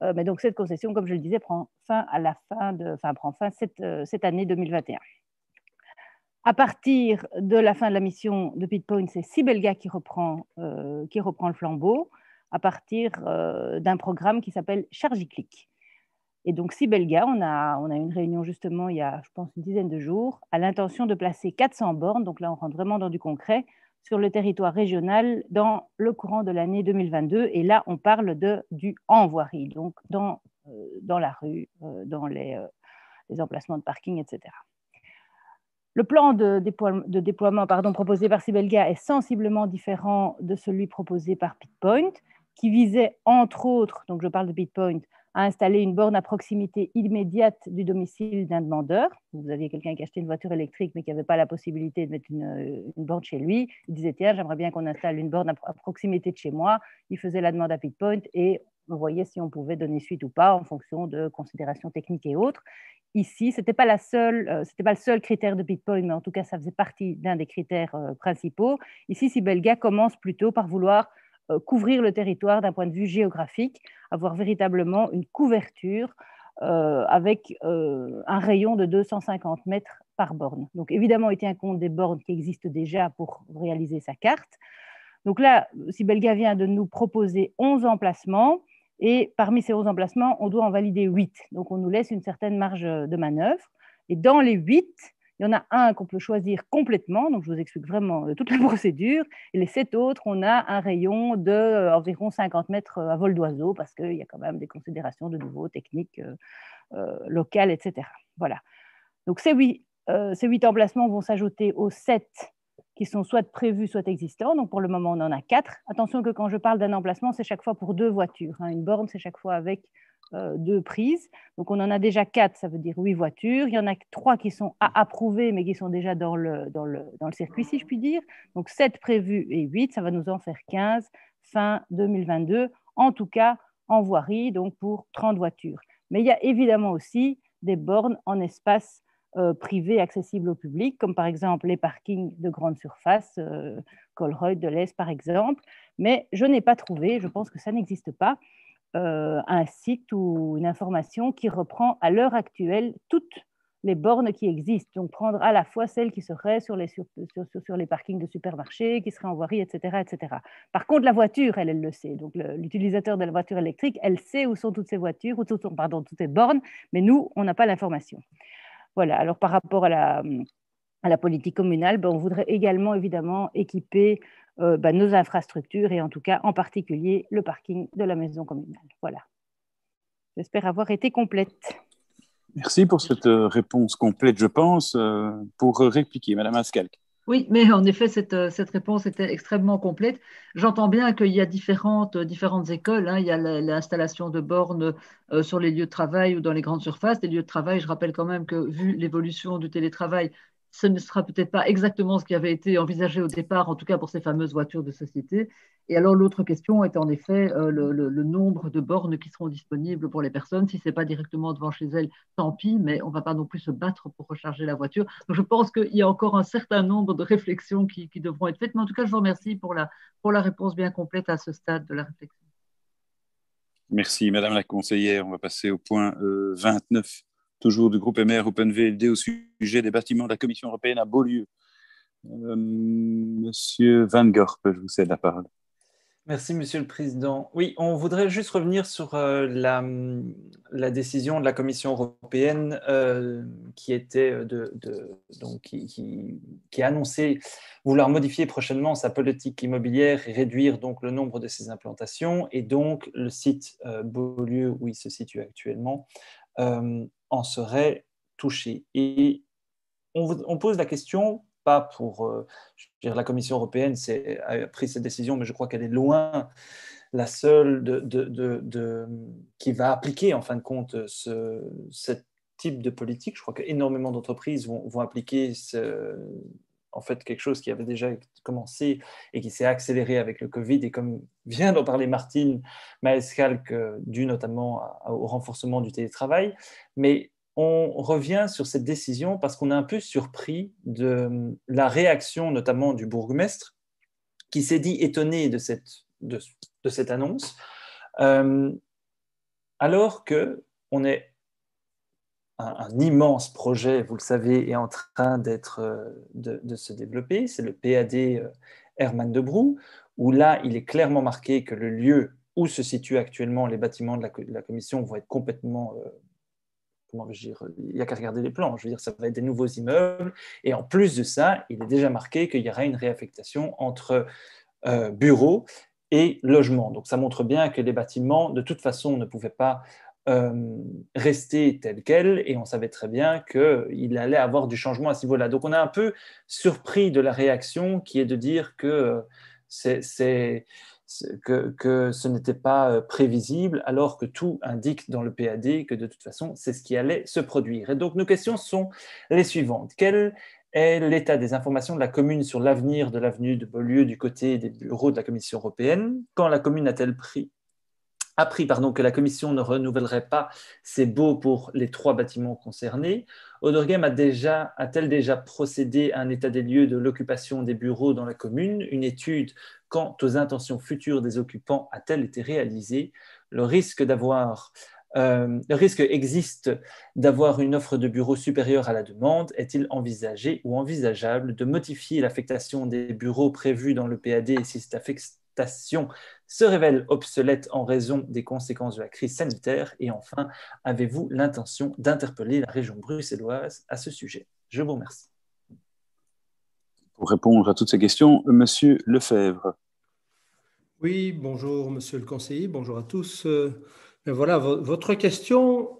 Euh, mais donc cette concession, comme je le disais, prend fin à la fin de, enfin, prend fin cette, cette année 2021. À partir de la fin de la mission de Pitpoint, c'est Sibelga qui reprend, qui reprend le flambeau à partir d'un programme qui s'appelle ChargeClick. Et donc, Sibelga, on a, on a une réunion justement il y a, je pense, une dizaine de jours, à l'intention de placer 400 bornes, donc là on rentre vraiment dans du concret, sur le territoire régional dans le courant de l'année 2022. Et là, on parle de, du en voirie, donc dans, euh, dans la rue, euh, dans les, euh, emplacements de parking, etc. Le plan de, déploiement, proposé par Sibelga est sensiblement différent de celui proposé par Pitpoint, qui visait entre autres, donc je parle de Pitpoint, à installer une borne à proximité immédiate du domicile d'un demandeur. Vous aviez quelqu'un qui achetait une voiture électrique mais qui n'avait pas la possibilité de mettre une, borne chez lui. Il disait Tiens, j'aimerais bien qu'on installe une borne à, proximité de chez moi. Il faisait la demande à Pitpoint et on voyait si on pouvait donner suite ou pas en fonction de considérations techniques et autres. Ici, ce n'était pas, la euh, pas le seul critère de Pitpoint, mais en tout cas, ça faisait partie d'un des critères euh, principaux. Ici, Sibelga commence plutôt par vouloir euh, couvrir le territoire d'un point de vue géographique, avoir véritablement une couverture euh, avec euh, un rayon de 250 mètres par borne. Donc évidemment, il tient compte des bornes qui existent déjà pour réaliser sa carte. Donc là, Sibelga vient de nous proposer 11 emplacements et parmi ces 11 emplacements, on doit en valider 8. Donc on nous laisse une certaine marge de manœuvre. Et dans les 8, il y en a un qu'on peut choisir complètement, donc je vous explique vraiment euh, toute la procédure. Et les sept autres, on a un rayon d'environ euh, 50 mètres euh, à vol d'oiseau, parce qu'il y a quand même des considérations de nouveau techniques locales, etc. Voilà. Donc ces huit, ces huit emplacements vont s'ajouter aux sept qui sont soit prévus, soit existants. Donc pour le moment, on en a quatre. Attention que quand je parle d'un emplacement, c'est chaque fois pour deux voitures. Hein. Une borne, c'est chaque fois avec euh, deux prises. Donc on en a déjà quatre, ça veut dire huit voitures. Il y en a trois qui sont à approuver, mais qui sont déjà dans le, dans le, dans le circuit, si je puis dire. Donc sept prévus et huit, ça va nous en faire 15 fin 2022, en tout cas en voirie, donc pour 30 voitures. Mais il y a évidemment aussi des bornes en espace euh, privé accessible au public, comme par exemple les parkings de grande surface, euh, Colruyt, de l'Est par exemple. Mais je n'ai pas trouvé, je pense que ça n'existe pas, euh, un site ou une information qui reprend à l'heure actuelle toutes les bornes qui existent. Donc, prendre à la fois celles qui seraient sur les, sur, les parkings de supermarchés, qui seraient en voirie, etc., etc. Par contre, la voiture, elle, elle le sait. Donc, l'utilisateur de la voiture électrique, elle sait où sont toutes ces voitures, où sont, pardon, toutes ces bornes, mais nous, on n'a pas l'information. Voilà. Alors, par rapport à la, à la politique communale, ben, on voudrait également, évidemment, équiper euh, bah, nos infrastructures et en tout cas en particulier le parking de la maison communale. Voilà. J'espère avoir été complète. Merci pour cette euh, réponse complète, je pense. Euh, pour répliquer, Madame Ascalc. Oui, mais en effet, cette, cette, réponse était extrêmement complète. J'entends bien qu'il y a différentes, différentes écoles. Hein. Il y a l'installation de bornes sur les lieux de travail ou dans les grandes surfaces. Les lieux de travail, je rappelle quand même que vu l'évolution du télétravail, ce ne sera peut-être pas exactement ce qui avait été envisagé au départ, en tout cas pour ces fameuses voitures de société. Et alors l'autre question est en effet euh, le, nombre de bornes qui seront disponibles pour les personnes. Si ce n'est pas directement devant chez elles, tant pis, mais on ne va pas non plus se battre pour recharger la voiture. Donc je pense qu'il y a encore un certain nombre de réflexions qui, devront être faites. Mais en tout cas, je vous remercie pour la, réponse bien complète à ce stade de la réflexion. Merci, Madame la conseillère. On va passer au point 29, euh, toujours du groupe MR Open VLD au sujet des bâtiments de la Commission européenne à Beaulieu. Euh, Monsieur Van Gorp, je vous cède la parole. Merci, Monsieur le Président. Oui, on voudrait juste revenir sur euh, la, décision de la Commission européenne euh, qui était donc qui, a annoncé vouloir modifier prochainement sa politique immobilière et réduire donc le nombre de ses implantations. Et donc, le site euh, Beaulieu, où il se situe actuellement, en serait touché. Et on, on pose la question pour. Euh, dire, la Commission européenne a pris cette décision, mais je crois qu'elle est loin la seule de, de, qui va appliquer en fin de compte ce, type de politique. Je crois qu'énormément d'entreprises vont, vont, appliquer ce, en fait quelque chose qui avait déjà commencé et qui s'est accéléré avec le Covid. Et comme vient d'en parler Martine Maescalque, dû notamment au renforcement du télétravail. Mais on revient sur cette décision parce qu'on est un peu surpris de la réaction notamment du bourgmestre qui s'est dit étonné de cette, de, cette annonce, euh, alors que on est un, immense projet, vous le savez, est en train d'être euh, de, se développer. C'est le PAD euh, Herman de Brou, où là, il est clairement marqué que le lieu où se situent actuellement les bâtiments de la, commission vont être complètement comment je dire, il n'y a qu'à regarder les plans. Je veux dire, ça va être des nouveaux immeubles. Et en plus de ça, il est déjà marqué qu'il y aura une réaffectation entre euh, bureaux et logements. Donc ça montre bien que les bâtiments, de toute façon, ne pouvaient pas euh, rester tels quels. Et on savait très bien qu'il allait avoir du changement à ce niveau-là. Donc on est un peu surpris de la réaction qui est de dire que euh, c'est que, ce n'était pas euh, prévisible, alors que tout indique dans le PAD que de toute façon, c'est ce qui allait se produire. Et donc, nos questions sont les suivantes. Quel est l'état des informations de la commune sur l'avenir de l'avenue de Beaulieu du côté des bureaux de la Commission européenne? Quand la commune a-t-elle pris appris pardon, que la commission ne renouvellerait pas ses baux pour les trois bâtiments concernés. Odergem a-t-elle déjà procédé à un état des lieux de l'occupation des bureaux dans la commune? Une étude quant aux intentions futures des occupants a-t-elle été réalisée? Le risque d'avoir euh, le risque existe d'avoir une offre de bureaux supérieure à la demande. Est-il envisagé ou envisageable de modifier l'affectation des bureaux prévus dans le PAD si cette se révèle obsolète en raison des conséquences de la crise sanitaire Et enfin, avez-vous l'intention d'interpeller la région bruxelloise à ce sujet? Je vous remercie. Pour répondre à toutes ces questions, Monsieur Lefebvre. Oui, bonjour Monsieur le conseiller, bonjour à tous. Euh, voilà, votre question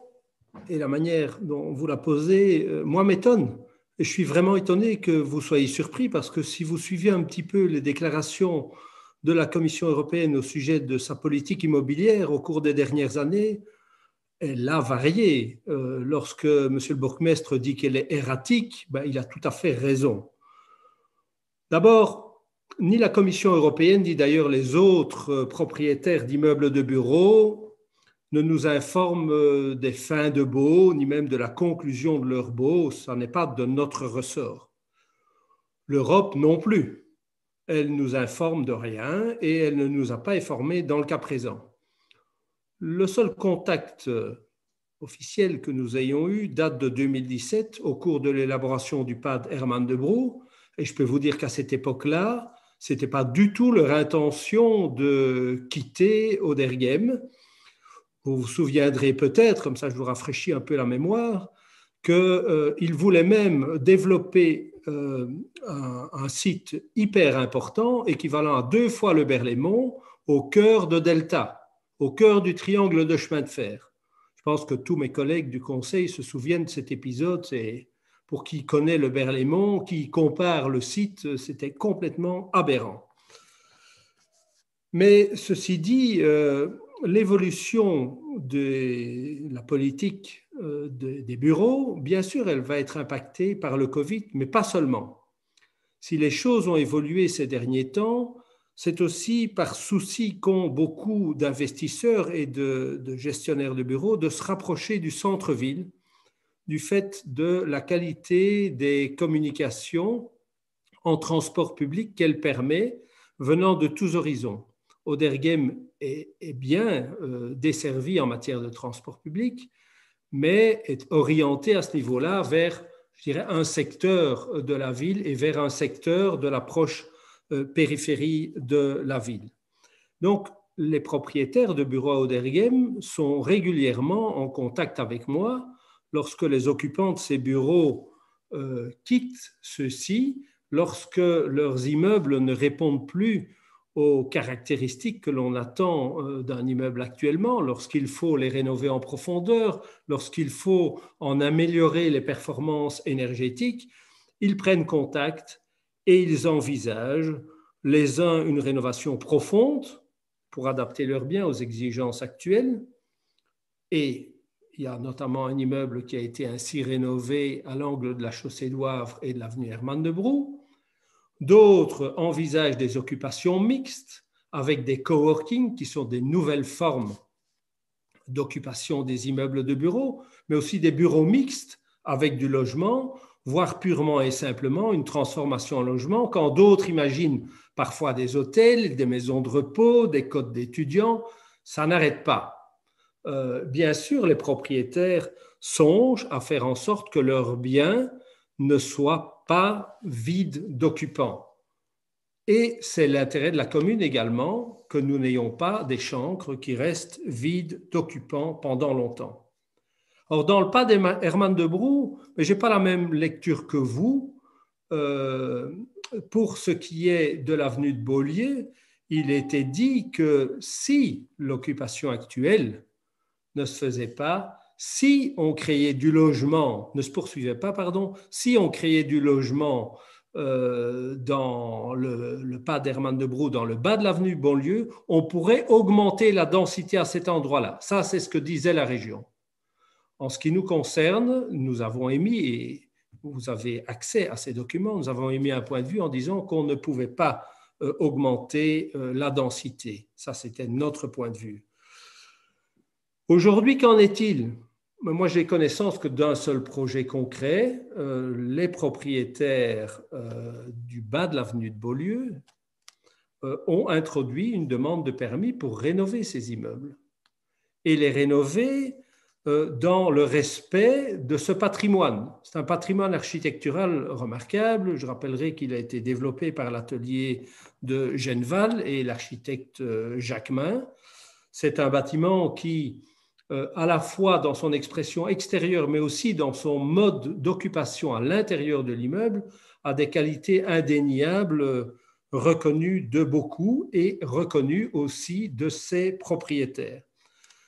et la manière dont vous la posez, euh, moi, m'étonne. Je suis vraiment étonné que vous soyez surpris parce que si vous suivez un petit peu les déclarations de la Commission européenne au sujet de sa politique immobilière au cours des dernières années, elle a varié. Euh, lorsque M. le bourgmestre dit qu'elle est erratique, ben, il a tout à fait raison. D'abord, ni la Commission européenne, ni d'ailleurs les autres euh, propriétaires d'immeubles de bureaux ne nous informent euh, des fins de baux, ni même de la conclusion de leurs baux. Ce n'est pas de notre ressort. L'Europe non plus elle nous informe de rien et elle ne nous a pas informés dans le cas présent. Le seul contact officiel que nous ayons eu date de 2017 au cours de l'élaboration du PAD Herman de Brou et je peux vous dire qu'à cette époque-là, ce n'était pas du tout leur intention de quitter Odergem. Vous vous souviendrez peut-être, comme ça je vous rafraîchis un peu la mémoire, qu'ils euh, voulaient même développer euh, un, site hyper important, équivalent à deux fois le Berlaymont, au cœur de Delta, au cœur du triangle de chemin de fer. Je pense que tous mes collègues du Conseil se souviennent de cet épisode. C'est pour qui connaît le Berlaymont, qui compare le site, c'était complètement aberrant. Mais ceci dit, euh, l'évolution de la politique euh, des bureaux, bien sûr, elle va être impactée par le Covid, mais pas seulement. Si les choses ont évolué ces derniers temps, c'est aussi par souci qu'ont beaucoup d'investisseurs et de, gestionnaires de bureaux de se rapprocher du centre-ville, du fait de la qualité des communications en transport public qu'elle permet venant de tous horizons. Odergem est, bien euh, desservi en matière de transport public, mais est orienté à ce niveau-là vers, je dirais, un secteur de la ville et vers un secteur de l'approche euh, périphérie de la ville. Donc, les propriétaires de bureaux à Odergem sont régulièrement en contact avec moi lorsque les occupants de ces bureaux euh, quittent ceux-ci, lorsque leurs immeubles ne répondent plus aux caractéristiques que l'on attend euh, d'un immeuble actuellement, lorsqu'il faut les rénover en profondeur, lorsqu'il faut en améliorer les performances énergétiques, ils prennent contact et ils envisagent les uns une rénovation profonde pour adapter leurs biens aux exigences actuelles. Et il y a notamment un immeuble qui a été ainsi rénové à l'angle de la chaussée d'Ouavre et de l'avenue Hermann de Brou. D'autres envisagent des occupations mixtes avec des coworking qui sont des nouvelles formes d'occupation des immeubles de bureaux, mais aussi des bureaux mixtes avec du logement, voire purement et simplement une transformation en logement, quand d'autres imaginent parfois des hôtels, des maisons de repos, des côtes d'étudiants, ça n'arrête pas. Euh, bien sûr, les propriétaires songent à faire en sorte que leurs biens ne soient pas vide d'occupants. Et c'est l'intérêt de la commune également que nous n'ayons pas des chancres qui restent vides d'occupants pendant longtemps. Or, dans le pas d'Hermann de Brou, je n'ai pas la même lecture que vous. Euh, pour ce qui est de l'avenue de Beaulieu, il était dit que si l'occupation actuelle ne se faisait pas, si on créait du logement, ne se poursuivait pas, pardon, si on créait du logement euh, dans le, pas d'Hermann de Brou, dans le bas de l'avenue Bonlieu, on pourrait augmenter la densité à cet endroit-là. Ça, c'est ce que disait la région. En ce qui nous concerne, nous avons émis, et vous avez accès à ces documents, nous avons émis un point de vue en disant qu'on ne pouvait pas euh, augmenter euh, la densité. Ça, c'était notre point de vue. Aujourd'hui, qu'en est-il? Moi, j'ai connaissance que d'un seul projet concret, euh, les propriétaires euh, du bas de l'avenue de Beaulieu euh, ont introduit une demande de permis pour rénover ces immeubles et les rénover dans le respect de ce patrimoine. C'est un patrimoine architectural remarquable. Je rappellerai qu'il a été développé par l'atelier de Genval et l'architecte Jacquemin. C'est un bâtiment qui à la fois dans son expression extérieure, mais aussi dans son mode d'occupation à l'intérieur de l'immeuble, a des qualités indéniables reconnues de beaucoup et reconnues aussi de ses propriétaires.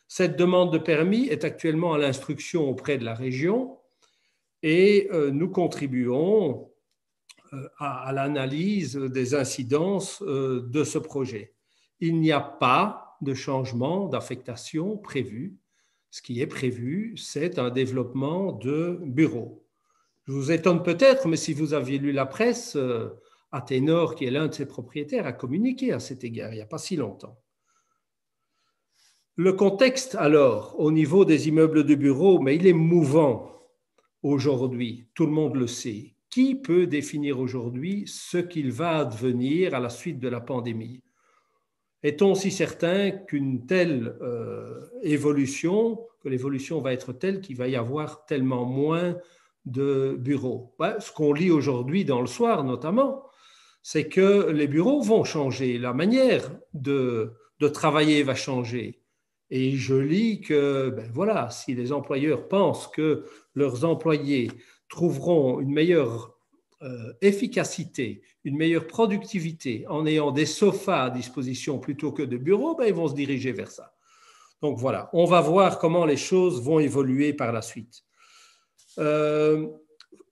Cette demande de permis est actuellement à l'instruction auprès de la région et euh, nous contribuons euh, à, l'analyse des incidences de ce projet. Il n'y a pas de changement d'affectation prévu ce qui est prévu, c'est un développement de bureaux. Je vous étonne peut-être, mais si vous aviez lu la presse, euh, Athénor, qui est l'un de ses propriétaires, a communiqué à cet égard il n'y a pas si longtemps. Le contexte, alors, au niveau des immeubles de bureaux, mais il est mouvant aujourd'hui, tout le monde le sait. Qui peut définir aujourd'hui ce qu'il va advenir à la suite de la pandémie? Est-on si certain qu'une telle euh, évolution, que l'évolution va être telle qu'il va y avoir tellement moins de bureaux? Ce qu'on lit aujourd'hui dans le soir notamment, c'est que les bureaux vont changer, la manière de, travailler va changer. Et je lis que, ben voilà, si les employeurs pensent que leurs employés trouveront une meilleure euh, efficacité, une meilleure productivité en ayant des sofas à disposition plutôt que de bureaux, ben, ils vont se diriger vers ça. Donc voilà, on va voir comment les choses vont évoluer par la suite. Euh,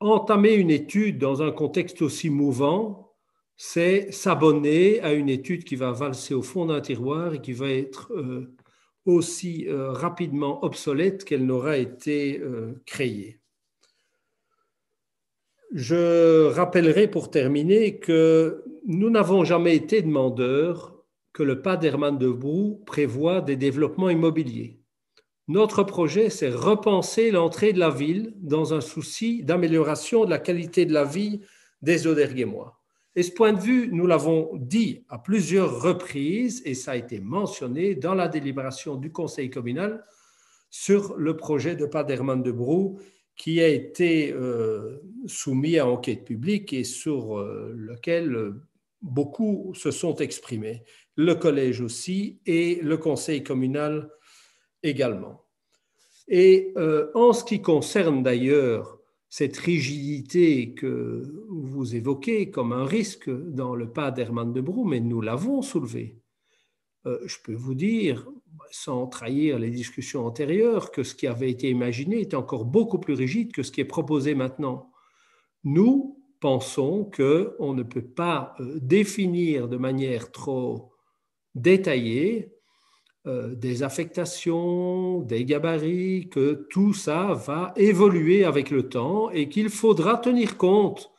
entamer une étude dans un contexte aussi mouvant, c'est s'abonner à une étude qui va valser au fond d'un tiroir et qui va être euh, aussi rapidement obsolète qu'elle n'aura été créée. Je rappellerai pour terminer que nous n'avons jamais été demandeurs que le pas d'Hermann de Brou prévoit des développements immobiliers. Notre projet, c'est repenser l'entrée de la ville dans un souci d'amélioration de la qualité de la vie des Auderguémois. Et ce point de vue, nous l'avons dit à plusieurs reprises, et ça a été mentionné dans la délibération du Conseil communal sur le projet de Paderman de Brou, qui a été euh, soumis à enquête publique et sur euh, lequel beaucoup se sont exprimés, le collège aussi et le Conseil communal également. Et euh, en ce qui concerne d'ailleurs cette rigidité que vous évoquez comme un risque dans le pas d'Hermann de Brou, mais nous l'avons soulevé. Euh, je peux vous dire, sans trahir les discussions antérieures, que ce qui avait été imaginé est encore beaucoup plus rigide que ce qui est proposé maintenant. Nous pensons qu'on ne peut pas euh, définir de manière trop détaillée euh, des affectations, des gabarits, que tout ça va évoluer avec le temps et qu'il faudra tenir compte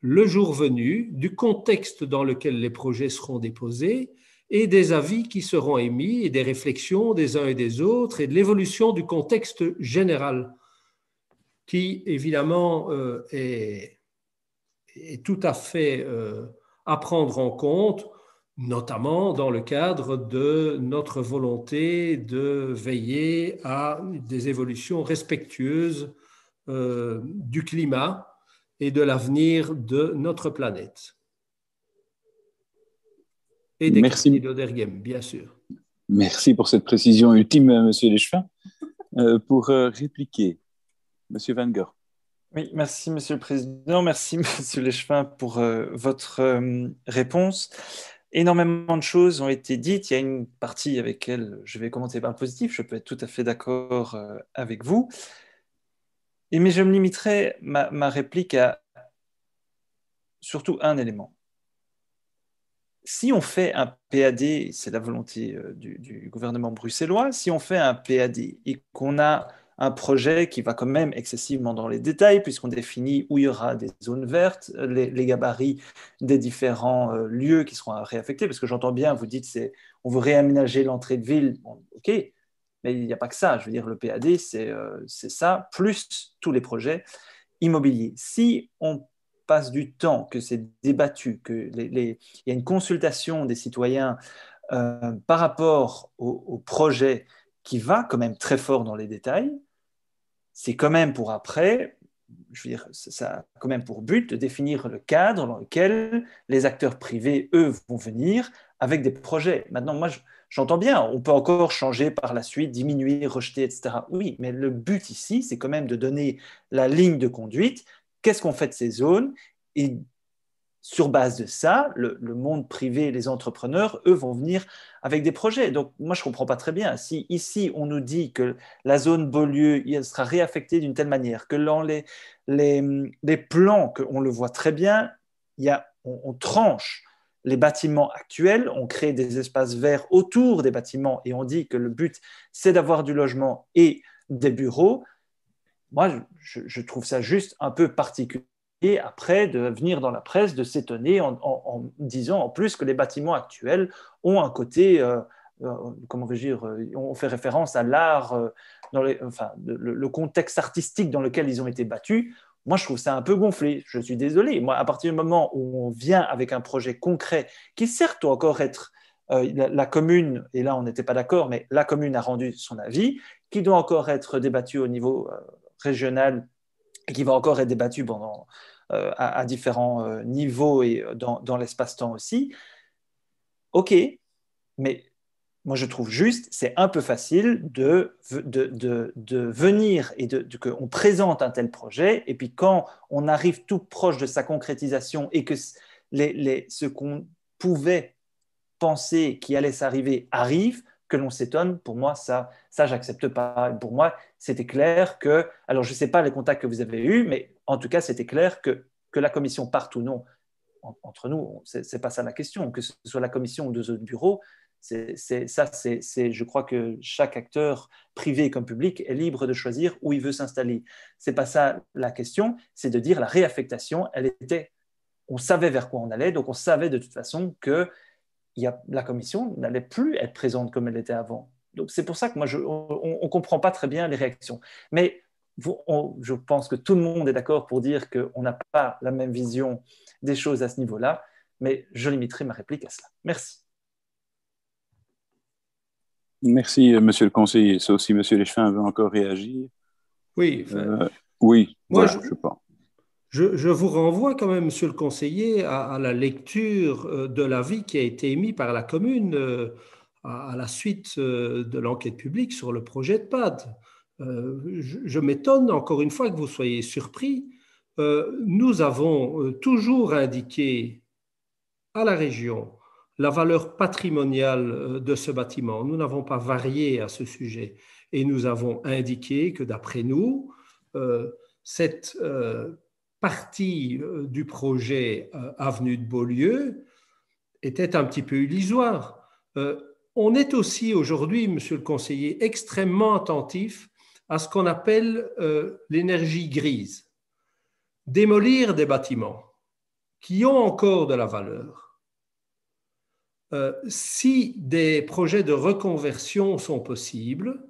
le jour venu du contexte dans lequel les projets seront déposés et des avis qui seront émis et des réflexions des uns et des autres et de l'évolution du contexte général qui évidemment euh, est, tout à fait euh, à prendre en compte notamment dans le cadre de notre volonté de veiller à des évolutions respectueuses euh, du climat et de l'avenir de notre planète. Et des Merci. bien sûr. Merci pour cette précision ultime, Monsieur Lechevin. Euh, pour euh, répliquer, Monsieur Van Gogh. Oui, merci Monsieur le Président, merci Monsieur Lechevin pour votre réponse énormément de choses ont été dites. Il y a une partie avec laquelle je vais commenter par le positif. Je peux être tout à fait d'accord euh, avec vous. Et, mais je me limiterai ma, réplique à surtout un élément. Si on fait un PAD, c'est la volonté euh, du, gouvernement bruxellois, si on fait un PAD et qu'on a un projet qui va quand même excessivement dans les détails, puisqu'on définit où il y aura des zones vertes, les, gabarits des différents euh, lieux qui seront réaffectés, parce que j'entends bien, vous dites, c'est, on veut réaménager l'entrée de ville, ok, mais il n'y a pas que ça, je veux dire, le PAD, euh, c'est, ça, plus tous les projets immobiliers. Si on passe du temps, que c'est débattu, que y a une consultation des citoyens euh, par rapport au, au projet qui va quand même très fort dans les détails, c'est quand même pour après, je veux dire, ça a quand même pour but de définir le cadre dans lequel les acteurs privés, eux, vont venir avec des projets. Maintenant, moi, j'entends bien, on peut encore changer par la suite, diminuer, rejeter, etc. Oui, mais le but ici, c'est quand même de donner la ligne de conduite. Qu'est-ce qu'on fait de ces zones? Et sur base de ça, le, monde privé, les entrepreneurs, eux, vont venir avec des projets. Donc, moi, je ne comprends pas très bien. Si ici, on nous dit que la zone Beaulieu elle sera réaffectée d'une telle manière, que dans les, les, plans, on le voit très bien, y a, on, tranche les bâtiments actuels, on crée des espaces verts autour des bâtiments et on dit que le but, c'est d'avoir du logement et des bureaux. Moi, je trouve ça juste un peu particulier après de venir dans la presse de s'étonner en, disant en plus que les bâtiments actuels ont un côté, euh, euh, comment vais-je dire, euh, on fait référence à l'art, dans enfin, le, contexte artistique dans lequel ils ont été battus. Moi, je trouve ça un peu gonflé. Je suis désolé. Moi, à partir du moment où on vient avec un projet concret, qui certes doit encore être la, commune, et là on n'était pas d'accord, mais la commune a rendu son avis, qui doit encore être débattu au niveau régional et qui va encore être débattu pendant, euh, à, différents euh, niveaux et dans, l'espace-temps aussi. OK, mais moi je trouve juste, c'est un peu facile de, de, de, venir et de, qu'on présente un tel projet, et puis quand on arrive tout proche de sa concrétisation et que les, les, ce qu'on pouvait penser qui allait s'arriver arrive, que l'on s'étonne, pour moi, ça, ça j'accepte pas. Pour moi, c'était clair que, alors je ne sais pas les contacts que vous avez eus, mais en tout cas, c'était clair que, que la commission parte ou non, entre nous, ce n'est pas ça la question, que ce soit la commission ou deux autres bureaux, c'est, ça, c'est, je crois que chaque acteur, privé comme public, est libre de choisir où il veut s'installer. C'est pas ça la question, c'est de dire la réaffectation, elle était, on savait vers quoi on allait, donc on savait de toute façon que la commission n'allait plus être présente comme elle était avant. Donc c'est pour ça que moi, je, on ne comprend pas très bien les réactions. Mais je pense que tout le monde est d'accord pour dire qu'on n'a pas la même vision des choses à ce niveau-là, mais je limiterai ma réplique à cela. Merci. Merci, monsieur le conseiller. Sauf si monsieur Léchevin veut encore réagir. Oui. Euh, oui, moi, je, je, je, vous renvoie quand même, monsieur le conseiller, à, la lecture euh, de l'avis qui a été émis par la commune euh, à, la suite de l'enquête publique sur le projet de PAD. je m'étonne encore une fois que vous soyez surpris. nous avons toujours indiqué à la région la valeur patrimoniale euh, de ce bâtiment. Nous n'avons pas varié à ce sujet et nous avons indiqué que d'après nous, euh, cette euh, partie du projet Avenue de Beaulieu était un petit peu illusoire. on est aussi aujourd'hui, monsieur le conseiller, extrêmement attentif à ce qu'on appelle l'énergie grise. Démolir des bâtiments qui ont encore de la valeur euh, si des projets de reconversion sont possibles,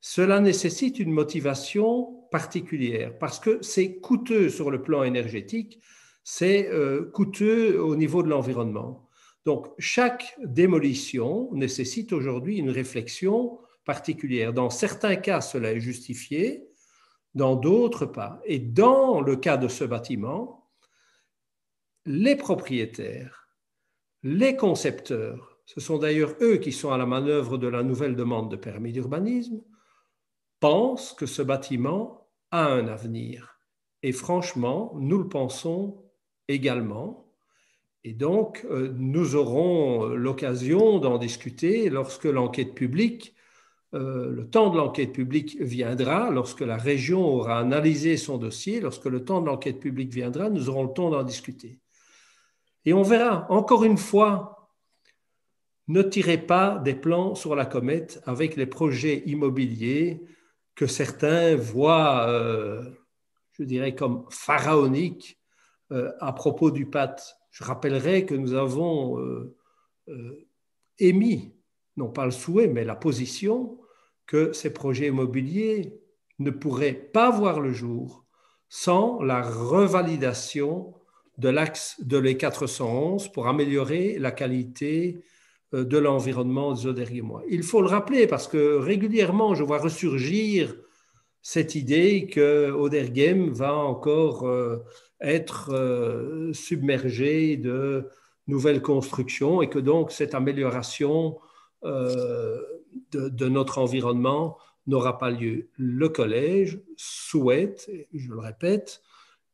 cela nécessite une motivation particulière parce que c'est coûteux sur le plan énergétique, c'est euh, coûteux au niveau de l'environnement. Donc, chaque démolition nécessite aujourd'hui une réflexion particulière. Dans certains cas, cela est justifié, dans d'autres pas. Et dans le cas de ce bâtiment, les propriétaires les concepteurs, ce sont d'ailleurs eux qui sont à la manœuvre de la nouvelle demande de permis d'urbanisme, pensent que ce bâtiment a un avenir. Et franchement, nous le pensons également. Et donc, euh, nous aurons l'occasion d'en discuter lorsque l'enquête publique, euh, le temps de l'enquête publique viendra, lorsque la région aura analysé son dossier, lorsque le temps de l'enquête publique viendra, nous aurons le temps d'en discuter. Et on verra, encore une fois, ne tirez pas des plans sur la comète avec les projets immobiliers que certains voient, euh, je dirais, comme pharaoniques euh, à propos du PAT. Je rappellerai que nous avons euh, émis, non pas le souhait, mais la position que ces projets immobiliers ne pourraient pas voir le jour sans la revalidation de l'axe de l'E411 pour améliorer la qualité de l'environnement des mois. Il faut le rappeler parce que régulièrement, je vois ressurgir cette idée que Odergem va encore euh, être euh, submergé de nouvelles constructions et que donc cette amélioration de, notre environnement n'aura pas lieu. Le collège souhaite, je le répète,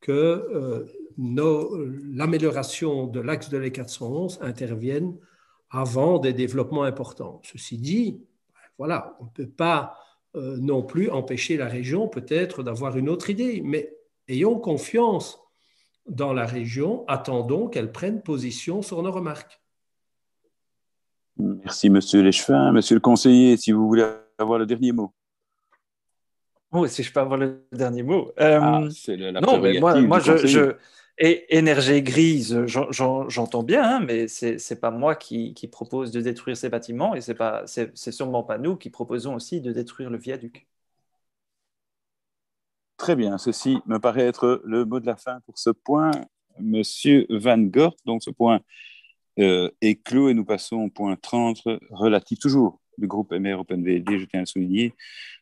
que l'amélioration de l'axe de l'E411 intervienne avant des développements importants. Ceci dit, voilà, on ne peut pas euh, non plus empêcher la région peut-être d'avoir une autre idée, mais ayons confiance dans la région, attendons qu'elle prenne position sur nos remarques. Merci, Monsieur Léchevin. Monsieur le conseiller, si vous voulez avoir le dernier mot. Oh, si je peux avoir le dernier mot. Euh, ah, c'est la non, mais moi, moi je, et énergie grise, j'entends bien, hein, mais ce n'est pas moi qui, propose de détruire ces bâtiments et ce n'est sûrement pas nous qui proposons aussi de détruire le viaduc. Très bien, ceci me paraît être le mot de la fin pour ce point. Monsieur Van Gort, donc ce point euh, est clos et nous passons au point 30, relatif toujours du groupe MR OpenVLD, je tiens à souligner,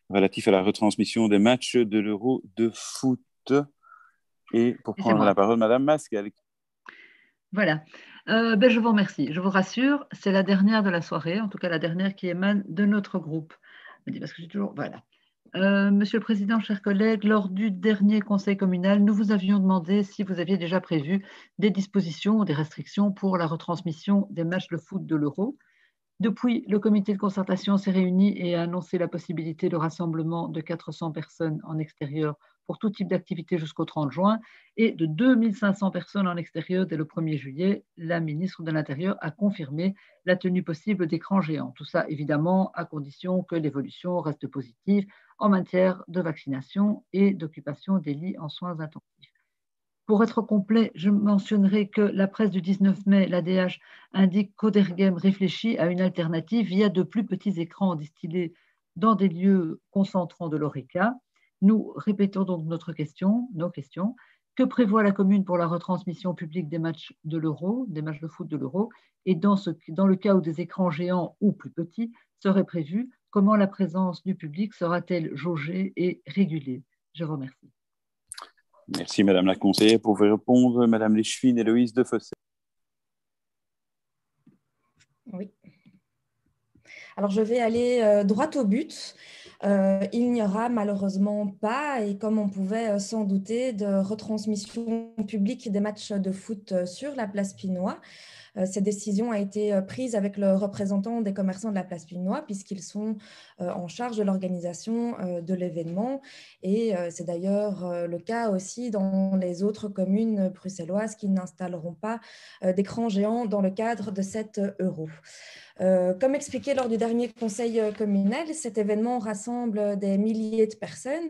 relatif à la retransmission des matchs de l'Euro de foot. Et pour prendre la parole, Madame Mascal. Voilà. Euh, ben, je vous remercie. Je vous rassure, c'est la dernière de la soirée, en tout cas la dernière qui émane de notre groupe. Parce que toujours. Voilà. Euh, Monsieur le Président, chers collègues, lors du dernier Conseil communal, nous vous avions demandé si vous aviez déjà prévu des dispositions ou des restrictions pour la retransmission des matchs de foot de l'Euro. Depuis, le comité de concertation s'est réuni et a annoncé la possibilité de rassemblement de 400 personnes en extérieur pour tout type d'activité jusqu'au 30 juin et de 2500 personnes en extérieur dès le 1er juillet. La ministre de l'Intérieur a confirmé la tenue possible d'écrans géants. Tout ça, évidemment, à condition que l'évolution reste positive en matière de vaccination et d'occupation des lits en soins intensifs. Pour être complet, je mentionnerai que la presse du 19 mai, l'ADH, indique qu'Odergem réfléchit à une alternative via de plus petits écrans distillés dans des lieux concentrants de l'ORECA Nous répétons donc notre question, nos questions. Que prévoit la commune pour la retransmission publique des matchs de l'Euro, des matchs de foot de l'Euro? Et dans, ce, dans le cas où des écrans géants ou plus petits seraient prévus, comment la présence du public sera-t-elle jaugée et régulée? Je vous remercie. Merci Madame la conseillère. Pour vous répondre, Madame Léchevine et Loïse de Fossé. Oui. Alors je vais aller euh, droit au but. Euh, il n'y aura malheureusement pas, et comme on pouvait euh, s'en douter, de retransmission publique des matchs de foot sur la place Pinois. Euh, cette décision a été euh, prise avec le représentant des commerçants de la place Pinois, puisqu'ils sont euh, en charge de l'organisation de l'événement. Et c'est d'ailleurs le cas aussi dans les autres communes bruxelloises qui n'installeront pas d'écran géant dans le cadre de 7 euros. Euh, comme expliqué lors du dernier conseil euh, communal, cet événement rassemble des milliers de personnes,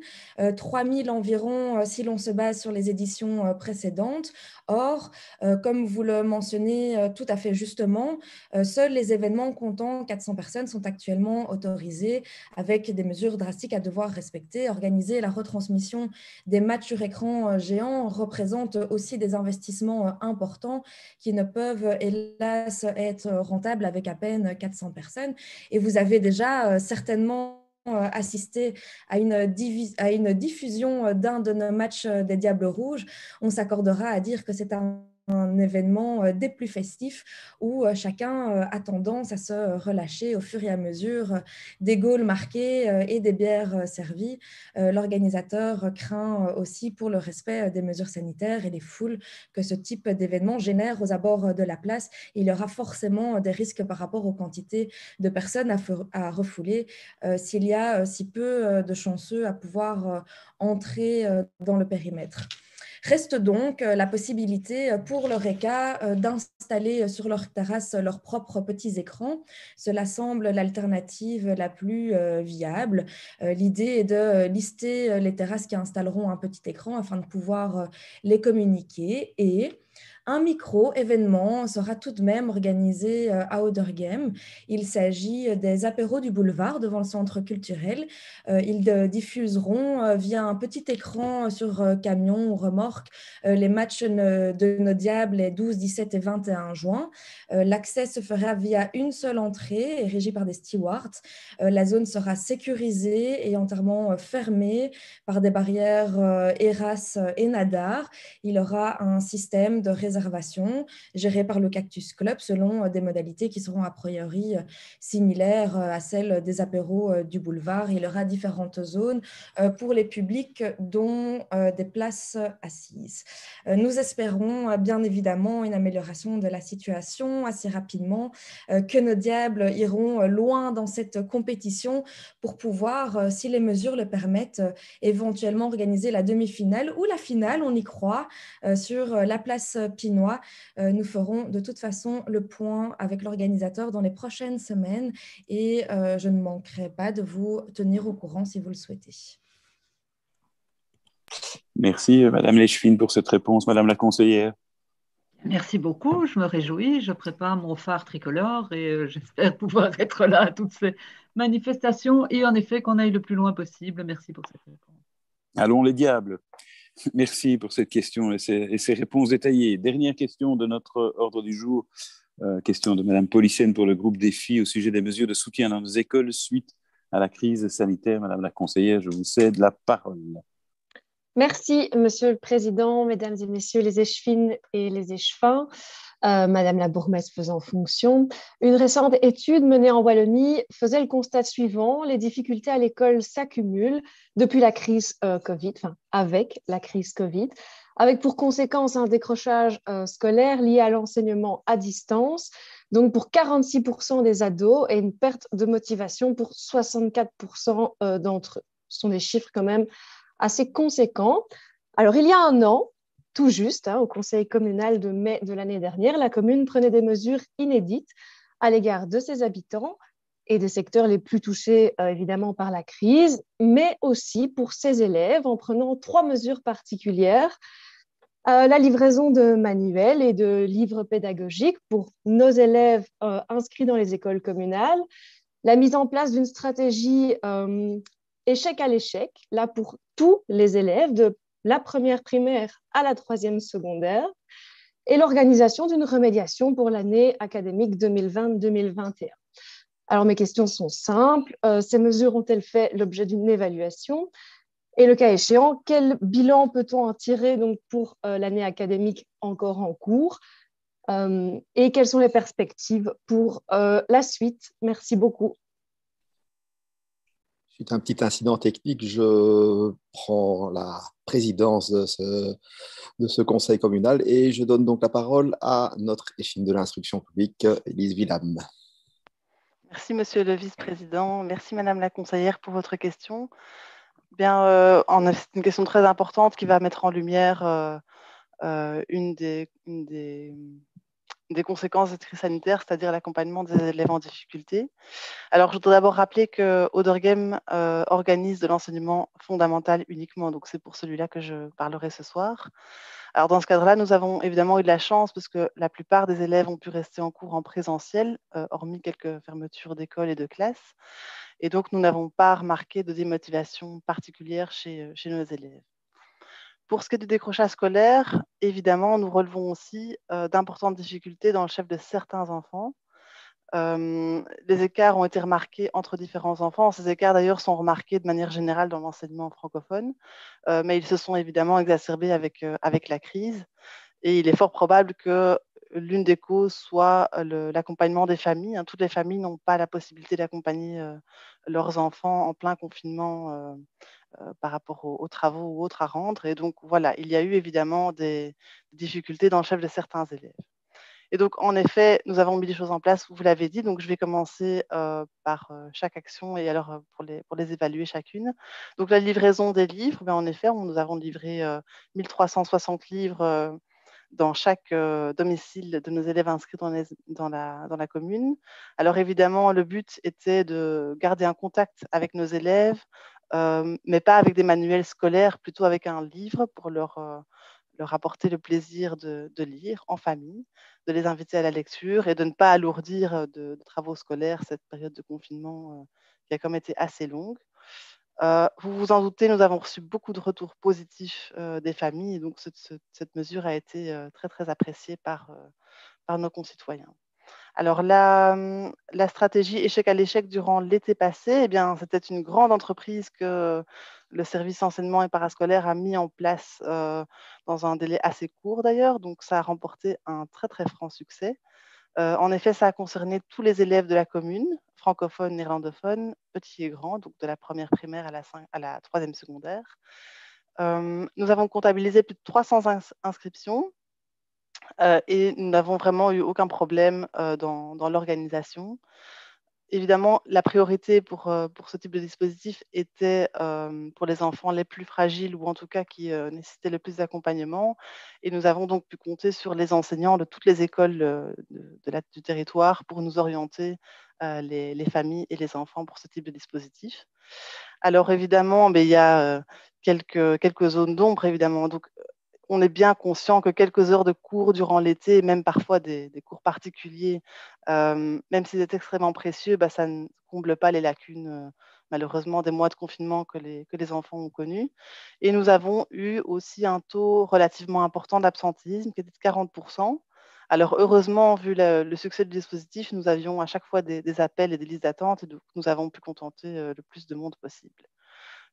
3000 euh, environ si l'on se base sur les éditions précédentes. Or, comme vous le mentionnez tout à fait justement, seuls les événements comptant 400 personnes sont actuellement autorisés avec des mesures drastiques à devoir respecter. Organiser la retransmission des matchs sur écran géant représente aussi des investissements importants qui ne peuvent hélas être rentables avec à peine 400 personnes. Et vous avez déjà euh, certainement euh, assisté à une, à une diffusion d'un de nos matchs euh, des Diables Rouges. On s'accordera à dire que c'est un un événement euh, des plus festifs où euh, chacun euh, a tendance à se relâcher au fur et à mesure des goals marqués et des bières servies. L'organisateur craint aussi pour le respect des mesures sanitaires et des foules que ce type d'événement génère aux abords de la place. Il y aura forcément des risques par rapport aux quantités de personnes à, refouler s'il y a si peu de chanceux à pouvoir entrer dans le périmètre. Reste donc euh, la possibilité euh, pour le RECA euh, d'installer sur leur terrasse leurs propres petits écrans. Cela semble l'alternative la plus viable. L'idée est de lister les terrasses qui installeront un petit écran afin de pouvoir les communiquer et un micro-événement sera tout de même organisé euh, à Game. Il s'agit des apéros du boulevard devant le centre culturel. Euh, ils diffuseront euh, via un petit écran sur camion ou remorque les matchs de nos diables les 12, 17 et 21 juin. L'accès se fera via une seule entrée et régie par des stewards. La zone sera sécurisée et entièrement fermée par des barrières ERAS et NADAR. Il aura un système de réservation réservation gérée par le Cactus Club selon euh, des modalités qui seront a priori euh, similaires euh, à celles des apéros du boulevard. Il y aura différentes zones pour les publics dont des places assises. Nous espérons bien évidemment une amélioration de la situation assez rapidement, que nos diables iront loin dans cette compétition pour pouvoir, si les mesures le permettent, éventuellement organiser la demi-finale ou la finale, on y croit, sur la place Pinois. Euh, nous ferons de toute façon le point avec l'organisateur dans les prochaines semaines et euh, je ne manquerai pas de vous tenir au courant si vous le souhaitez. Merci, euh, Madame Lechfine, pour cette réponse, Madame la conseillère. Merci beaucoup, je me réjouis, je prépare mon phare tricolore et j'espère pouvoir être là à toutes ces manifestations et en effet qu'on aille le plus loin possible. Merci pour cette réponse. Allons les diables. Merci pour cette question et ces, réponses détaillées. Dernière question de notre ordre du jour. Euh, question de Madame Policienne pour le groupe Défi au sujet des mesures de soutien dans nos écoles suite à la crise sanitaire. Madame la conseillère, je vous cède la parole. Merci, Monsieur le Président, Mesdames et Messieurs les échevines et les échevins. Euh, Madame la bourgmestre faisant fonction. Une récente étude menée en Wallonie faisait le constat suivant les difficultés à l'école s'accumulent depuis la crise euh, Covid, enfin avec la crise Covid, avec pour conséquence un décrochage euh, scolaire lié à l'enseignement à distance, donc pour 46% des ados et une perte de motivation pour 64% d'entre eux. Ce sont des chiffres quand même assez conséquents. Alors, il y a un an, tout juste, hein, au conseil communal de mai de l'année dernière, la commune prenait des mesures inédites à l'égard de ses habitants et des secteurs les plus touchés euh, évidemment par la crise, mais aussi pour ses élèves en prenant trois mesures particulières. Euh, la livraison de manuels et de livres pédagogiques pour nos élèves euh, inscrits dans les écoles communales, la mise en place d'une stratégie échec à l'échec, là pour tous les élèves de la première primaire à la troisième secondaire, et l'organisation d'une remédiation pour l'année académique 2020-2021. Alors mes questions sont simples. Euh, ces mesures ont-elles fait l'objet d'une évaluation? Et le cas échéant, quel bilan peut-on en tirer donc, pour euh, l'année académique encore en cours? Euh, Et quelles sont les perspectives pour la suite? Merci beaucoup. Suite un petit incident technique, je prends la présidence de ce, de ce conseil communal et je donne donc la parole à notre échine de l'instruction publique, Elise Villam. Merci, monsieur le vice-président. Merci, madame la conseillère, pour votre question. Bien, euh, c'est une question très importante qui va mettre en lumière euh, euh, une, des, des, conséquences de crise sanitaire, c'est-à-dire l'accompagnement des élèves en difficulté. Alors, je voudrais d'abord rappeler que Odergame organise de l'enseignement fondamental uniquement, donc c'est pour celui-là que je parlerai ce soir. Alors dans ce cadre-là, nous avons évidemment eu de la chance parce que la plupart des élèves ont pu rester en cours en présentiel, euh, hormis quelques fermetures d'écoles et de classes. Et donc, nous n'avons pas remarqué de démotivation particulière chez, euh, chez nos élèves. Pour ce qui est du décrochage scolaire, évidemment, nous relevons aussi euh, d'importantes difficultés dans le chef de certains enfants. Euh, les écarts ont été remarqués entre différents enfants. Ces écarts, d'ailleurs, sont remarqués de manière générale dans l'enseignement francophone, euh, mais ils se sont évidemment exacerbés avec, avec la crise. Et il est fort probable que l'une des causes soit l'accompagnement des familles. Hein. Toutes les familles n'ont pas la possibilité d'accompagner leurs enfants en plein confinement par rapport aux, aux, travaux ou autres à rendre. Et donc, voilà, il y a eu évidemment des difficultés dans le chef de certains élèves. Et donc, en effet, nous avons mis des choses en place, vous l'avez dit. Donc, je vais commencer euh, par euh, chaque action et alors euh, pour, les, pour les évaluer chacune. Donc, la livraison des livres, bien, en effet, nous avons livré 1360 livres dans chaque domicile de nos élèves inscrits dans, la, commune. Alors, évidemment, le but était de garder un contact avec nos élèves, mais pas avec des manuels scolaires, plutôt avec un livre pour leur leur apporter le plaisir de, lire en famille, de les inviter à la lecture et de ne pas alourdir euh, de, travaux scolaires cette période de confinement euh, qui a même été assez longue. Euh, vous vous en doutez, nous avons reçu beaucoup de retours positifs des familles, donc cette, mesure a été très très appréciée par, nos concitoyens. Alors la, hum, la, stratégie échec à l'échec durant l'été passé, eh bien, c'était une grande entreprise que le service enseignement et parascolaire a mis en place euh, dans un délai assez court d'ailleurs, donc ça a remporté un très très franc succès. Euh, en effet, ça a concerné tous les élèves de la commune, francophones, néerlandophones, petits et grands, donc de la première primaire à la, troisième secondaire. Euh, nous avons comptabilisé plus de 300 inscriptions et nous n'avons vraiment eu aucun problème dans l'organisation évidemment, la priorité pour, euh, pour ce type de dispositif était euh, pour les enfants les plus fragiles ou en tout cas qui euh, nécessitaient le plus d'accompagnement. Et nous avons donc pu compter sur les enseignants de toutes les écoles de, du territoire pour nous orienter les, les, familles et les enfants pour ce type de dispositif. Alors évidemment, mais il y a quelques, quelques zones d'ombre, évidemment. On est bien conscient que quelques heures de cours durant l'été, même parfois des, cours particuliers, euh, même s'ils est extrêmement précieux, bah, ça ne comble pas les lacunes, euh, malheureusement, des mois de confinement que les, enfants ont connus. Et nous avons eu aussi un taux relativement important d'absentéisme, qui était de 40%. Alors, heureusement, vu le, succès du dispositif, nous avions à chaque fois des, appels et des listes d'attente, et donc nous avons pu contenter euh, le plus de monde possible.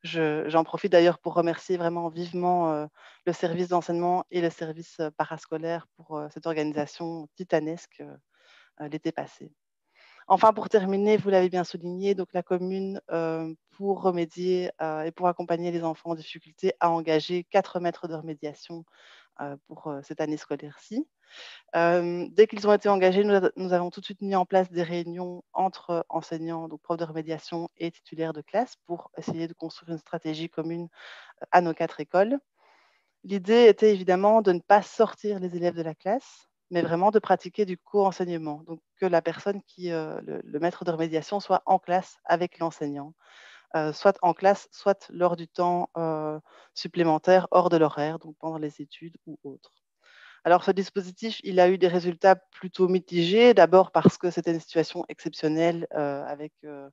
J'en profite d'ailleurs pour remercier vraiment vivement euh, le service d'enseignement et le service euh, parascolaire pour euh, cette organisation titanesque l'été passé. Enfin, pour terminer, vous l'avez bien souligné, donc la commune, pour remédier et pour accompagner les enfants en difficulté, a engagé quatre maîtres de remédiation pour cette année scolaire-ci dès qu'ils ont été engagés, nous, avons tout de suite mis en place des réunions entre enseignants, donc profs de remédiation et titulaires de classe pour essayer de construire une stratégie commune à nos quatre écoles. L'idée était évidemment de ne pas sortir les élèves de la classe, mais vraiment de pratiquer du co-enseignement. Donc que la personne qui, le, maître de remédiation, soit en classe avec l'enseignant, soit en classe, soit lors du temps supplémentaire hors de l'horaire, donc pendant les études ou autres. Alors, ce dispositif, il a eu des résultats plutôt mitigés. D'abord parce que c'était une situation exceptionnelle euh, avec euh,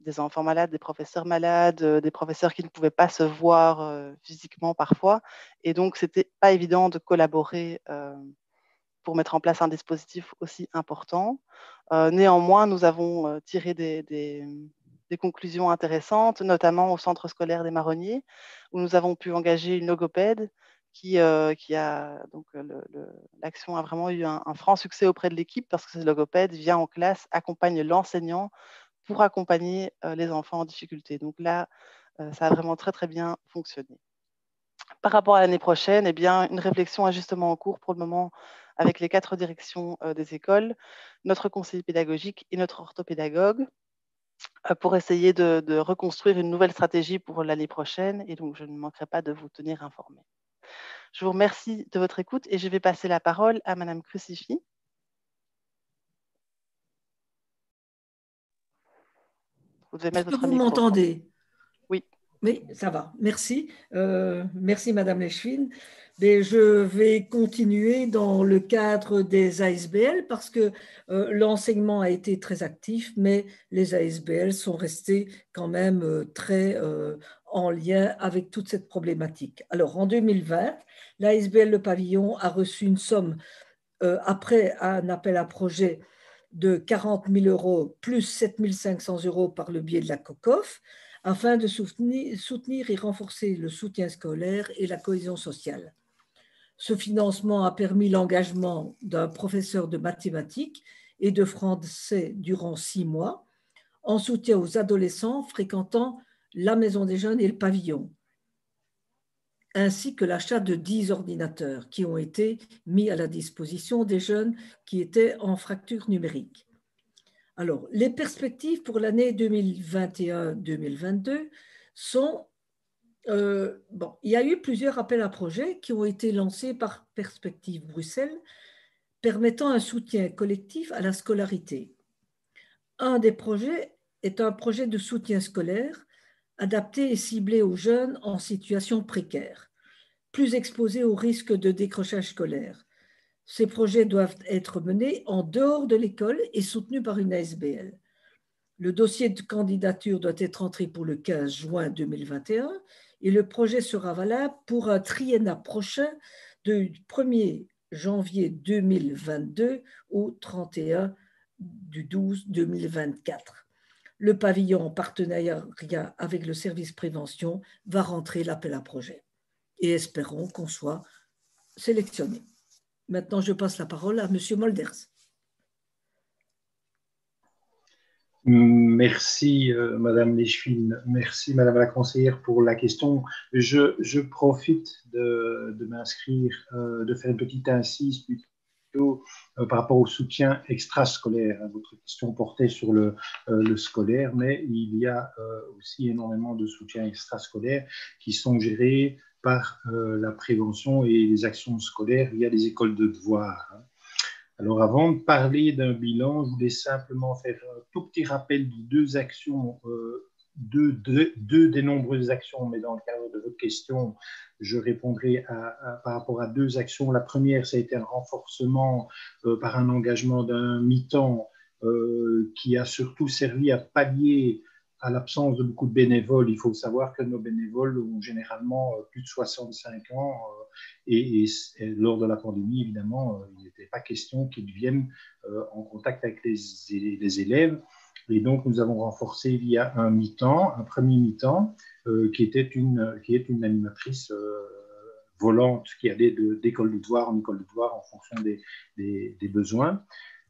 des enfants malades, des professeurs malades, des professeurs qui ne pouvaient pas se voir physiquement parfois. Et donc, ce n'était pas évident de collaborer pour mettre en place un dispositif aussi important. néanmoins, nous avons tiré des, conclusions intéressantes, notamment au centre scolaire des Marronniers, où nous avons pu engager une logopède qui, qui a donc l'action a vraiment eu un, franc succès auprès de l'équipe parce que ce logopède vient en classe, accompagne l'enseignant pour accompagner les enfants en difficulté. Donc là, ça a vraiment très très bien fonctionné. Par rapport à l'année prochaine, eh bien, une réflexion est justement en cours pour le moment avec les quatre directions des écoles, notre conseiller pédagogique et notre orthopédagogue pour essayer de, reconstruire une nouvelle stratégie pour l'année prochaine. Et donc, je ne manquerai pas de vous tenir informé. Je vous remercie de votre écoute et je vais passer la parole à Madame Crucifix. Vous devez mettre votre vous m'entendez Oui. Ça va. Merci. Euh, merci, Madame Leschwin. Mais je vais continuer dans le cadre des ASBL parce que euh, l'enseignement a été très actif, mais les ASBL sont restés quand même euh, très en lien avec toute cette problématique. Alors, en 2020, l'ASBL Le Pavillon a reçu une somme, après un appel à projet, de 40 000 euros plus 7 500 euros par le biais de la COCOF afin de soutenir, et renforcer le soutien scolaire et la cohésion sociale. Ce financement a permis l'engagement d'un professeur de mathématiques et de français durant six mois en soutien aux adolescents fréquentant la maison des jeunes et le pavillon, ainsi que l'achat de 10 ordinateurs qui ont été mis à la disposition des jeunes qui étaient en fracture numérique. Alors, les perspectives pour l'année 2021-2022 sont... Euh, bon, il y a eu plusieurs appels à projets qui ont été lancés par Perspective Bruxelles permettant un soutien collectif à la scolarité. Un des projets est un projet de soutien scolaire adapté et ciblé aux jeunes en situation précaire, plus exposés au risque de décrochage scolaire. Ces projets doivent être menés en dehors de l'école et soutenus par une ASBL. Le dossier de candidature doit être entré pour le 15 juin 2021 et le projet sera valable pour un triennat prochain de 1er janvier 2022 au 31 du 12 2024 le pavillon en partenariat avec le service prévention va rentrer l'appel à projet. Et espérons qu'on soit sélectionné. Maintenant, je passe la parole à M. Molders. Merci, euh, Madame. Merci, Madame la conseillère, pour la question. Je, profite de, m'inscrire, euh, de faire une petite incise euh, par rapport au soutien extrascolaire. Votre question portait sur le, euh, scolaire, mais il y a aussi énormément de soutiens extrascolaires qui sont gérés par la prévention et les actions scolaires via les écoles de devoir. Hein. Alors avant de parler d'un bilan, je voulais simplement faire un tout petit rappel de deux actions deux, des nombreuses actions, mais dans le cadre de votre question, je répondrai par rapport à deux actions. La première, ça a été un renforcement euh, par un engagement d'un mi-temps euh, qui a surtout servi à pallier à l'absence de beaucoup de bénévoles. Il faut savoir que nos bénévoles ont généralement euh, plus de 65 ans et, lors de la pandémie, évidemment, il n'était pas question qu'ils viennent en contact avec les, élèves. Et donc, nous avons renforcé via un mi-temps, un premier mi-temps, euh, qui, était une, qui est une animatrice euh, volante qui allait d'école de, devoir en école de devoir en fonction des, des, besoins.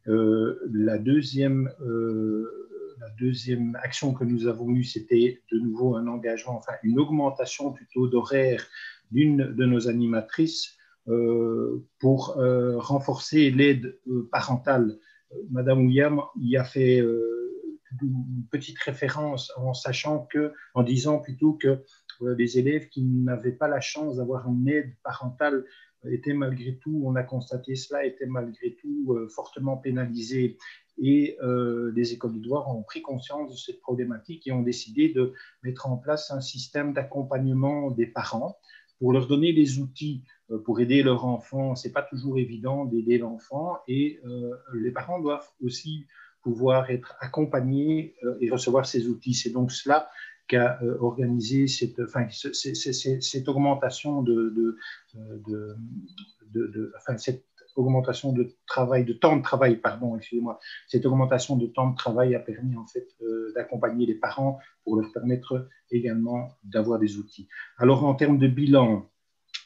Euh, la, deuxième, la deuxième action que nous avons eue, c'était de nouveau un engagement, enfin une augmentation plutôt d'horaire d'une de nos animatrices pour renforcer l'aide parentale. Madame William y a fait une petite référence en sachant que, en disant plutôt que euh, les élèves qui n'avaient pas la chance d'avoir une aide parentale étaient malgré tout, on a constaté cela, étaient malgré tout euh, fortement pénalisés. Et euh, les écoles de droit ont pris conscience de cette problématique et ont décidé de mettre en place un système d'accompagnement des parents pour leur donner les outils pour aider leur enfant. Ce n'est pas toujours évident d'aider l'enfant et les parents doivent aussi pouvoir être accompagné et recevoir ces outils. C'est donc cela qu'a organisé cette, enfin, cette augmentation de, de, de, enfin, cette augmentation de travail, de temps de travail, pardon, excusez-moi, cette augmentation de temps de travail a permis en fait euh, d'accompagner les parents pour leur permettre également d'avoir des outils. Alors en termes de bilan,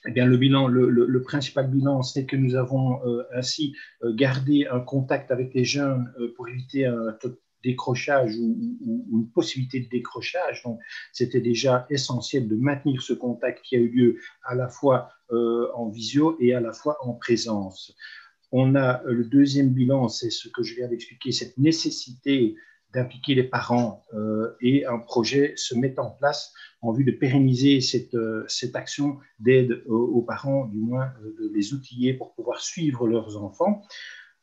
eh bien, le bilan, le, principal bilan, c'est que nous avons euh, ainsi euh, gardé un contact avec les jeunes pour éviter un décrochage ou, une possibilité de décrochage. Donc, c'était déjà essentiel de maintenir ce contact qui a eu lieu à la fois euh, en visio et à la fois en présence. On a euh, le deuxième bilan, c'est ce que je viens d'expliquer, cette nécessité d'impliquer les parents euh, et un projet se met en place en vue de pérenniser cette, cette action d'aide aux, parents, du moins de les outiller pour pouvoir suivre leurs enfants.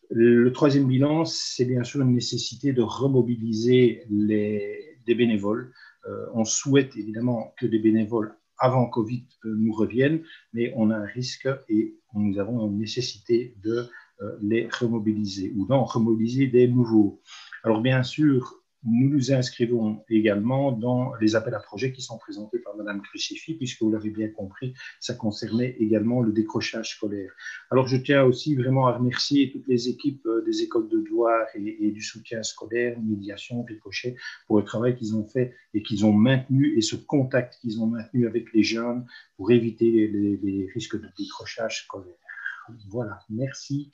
Le troisième bilan, c'est bien sûr une nécessité de remobiliser les, des bénévoles. Euh, on souhaite évidemment que des bénévoles avant Covid euh, nous reviennent, mais on a un risque et nous avons une nécessité de euh, les remobiliser ou d'en remobiliser des nouveaux. Alors bien sûr, nous nous inscrivons également dans les appels à projets qui sont présentés par Madame Crucifix, puisque vous l'avez bien compris, ça concernait également le décrochage scolaire. Alors, je tiens aussi vraiment à remercier toutes les équipes euh, des écoles de Douar et, du soutien scolaire, médiation, ricochet, pour le travail qu'ils ont fait et qu'ils ont maintenu et ce contact qu'ils ont maintenu avec les jeunes pour éviter les risques de décrochage scolaire. Voilà, merci.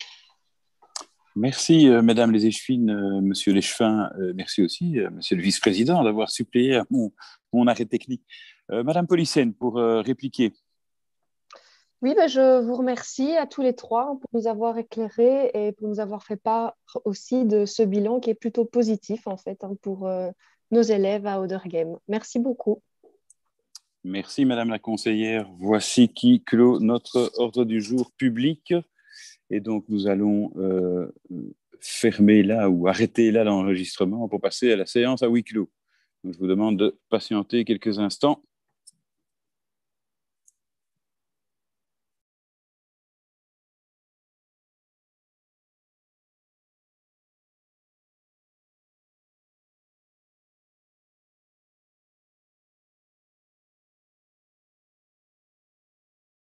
Merci, euh, Mesdames les échevines, euh, Monsieur l'échevin, euh, merci aussi, Monsieur le vice-président, d'avoir suppléé à mon, arrêt technique. Madame Policène, pour répliquer. Oui, ben, je vous remercie à tous les trois pour nous avoir éclairés et pour nous avoir fait part aussi de ce bilan qui est plutôt positif en fait hein, pour nos élèves à Game. Merci beaucoup. Merci, Madame la conseillère. Voici qui clôt notre ordre du jour public. Et donc, nous allons euh, fermer là ou arrêter là l'enregistrement pour passer à la séance à huis clos. je vous demande de patienter quelques instants.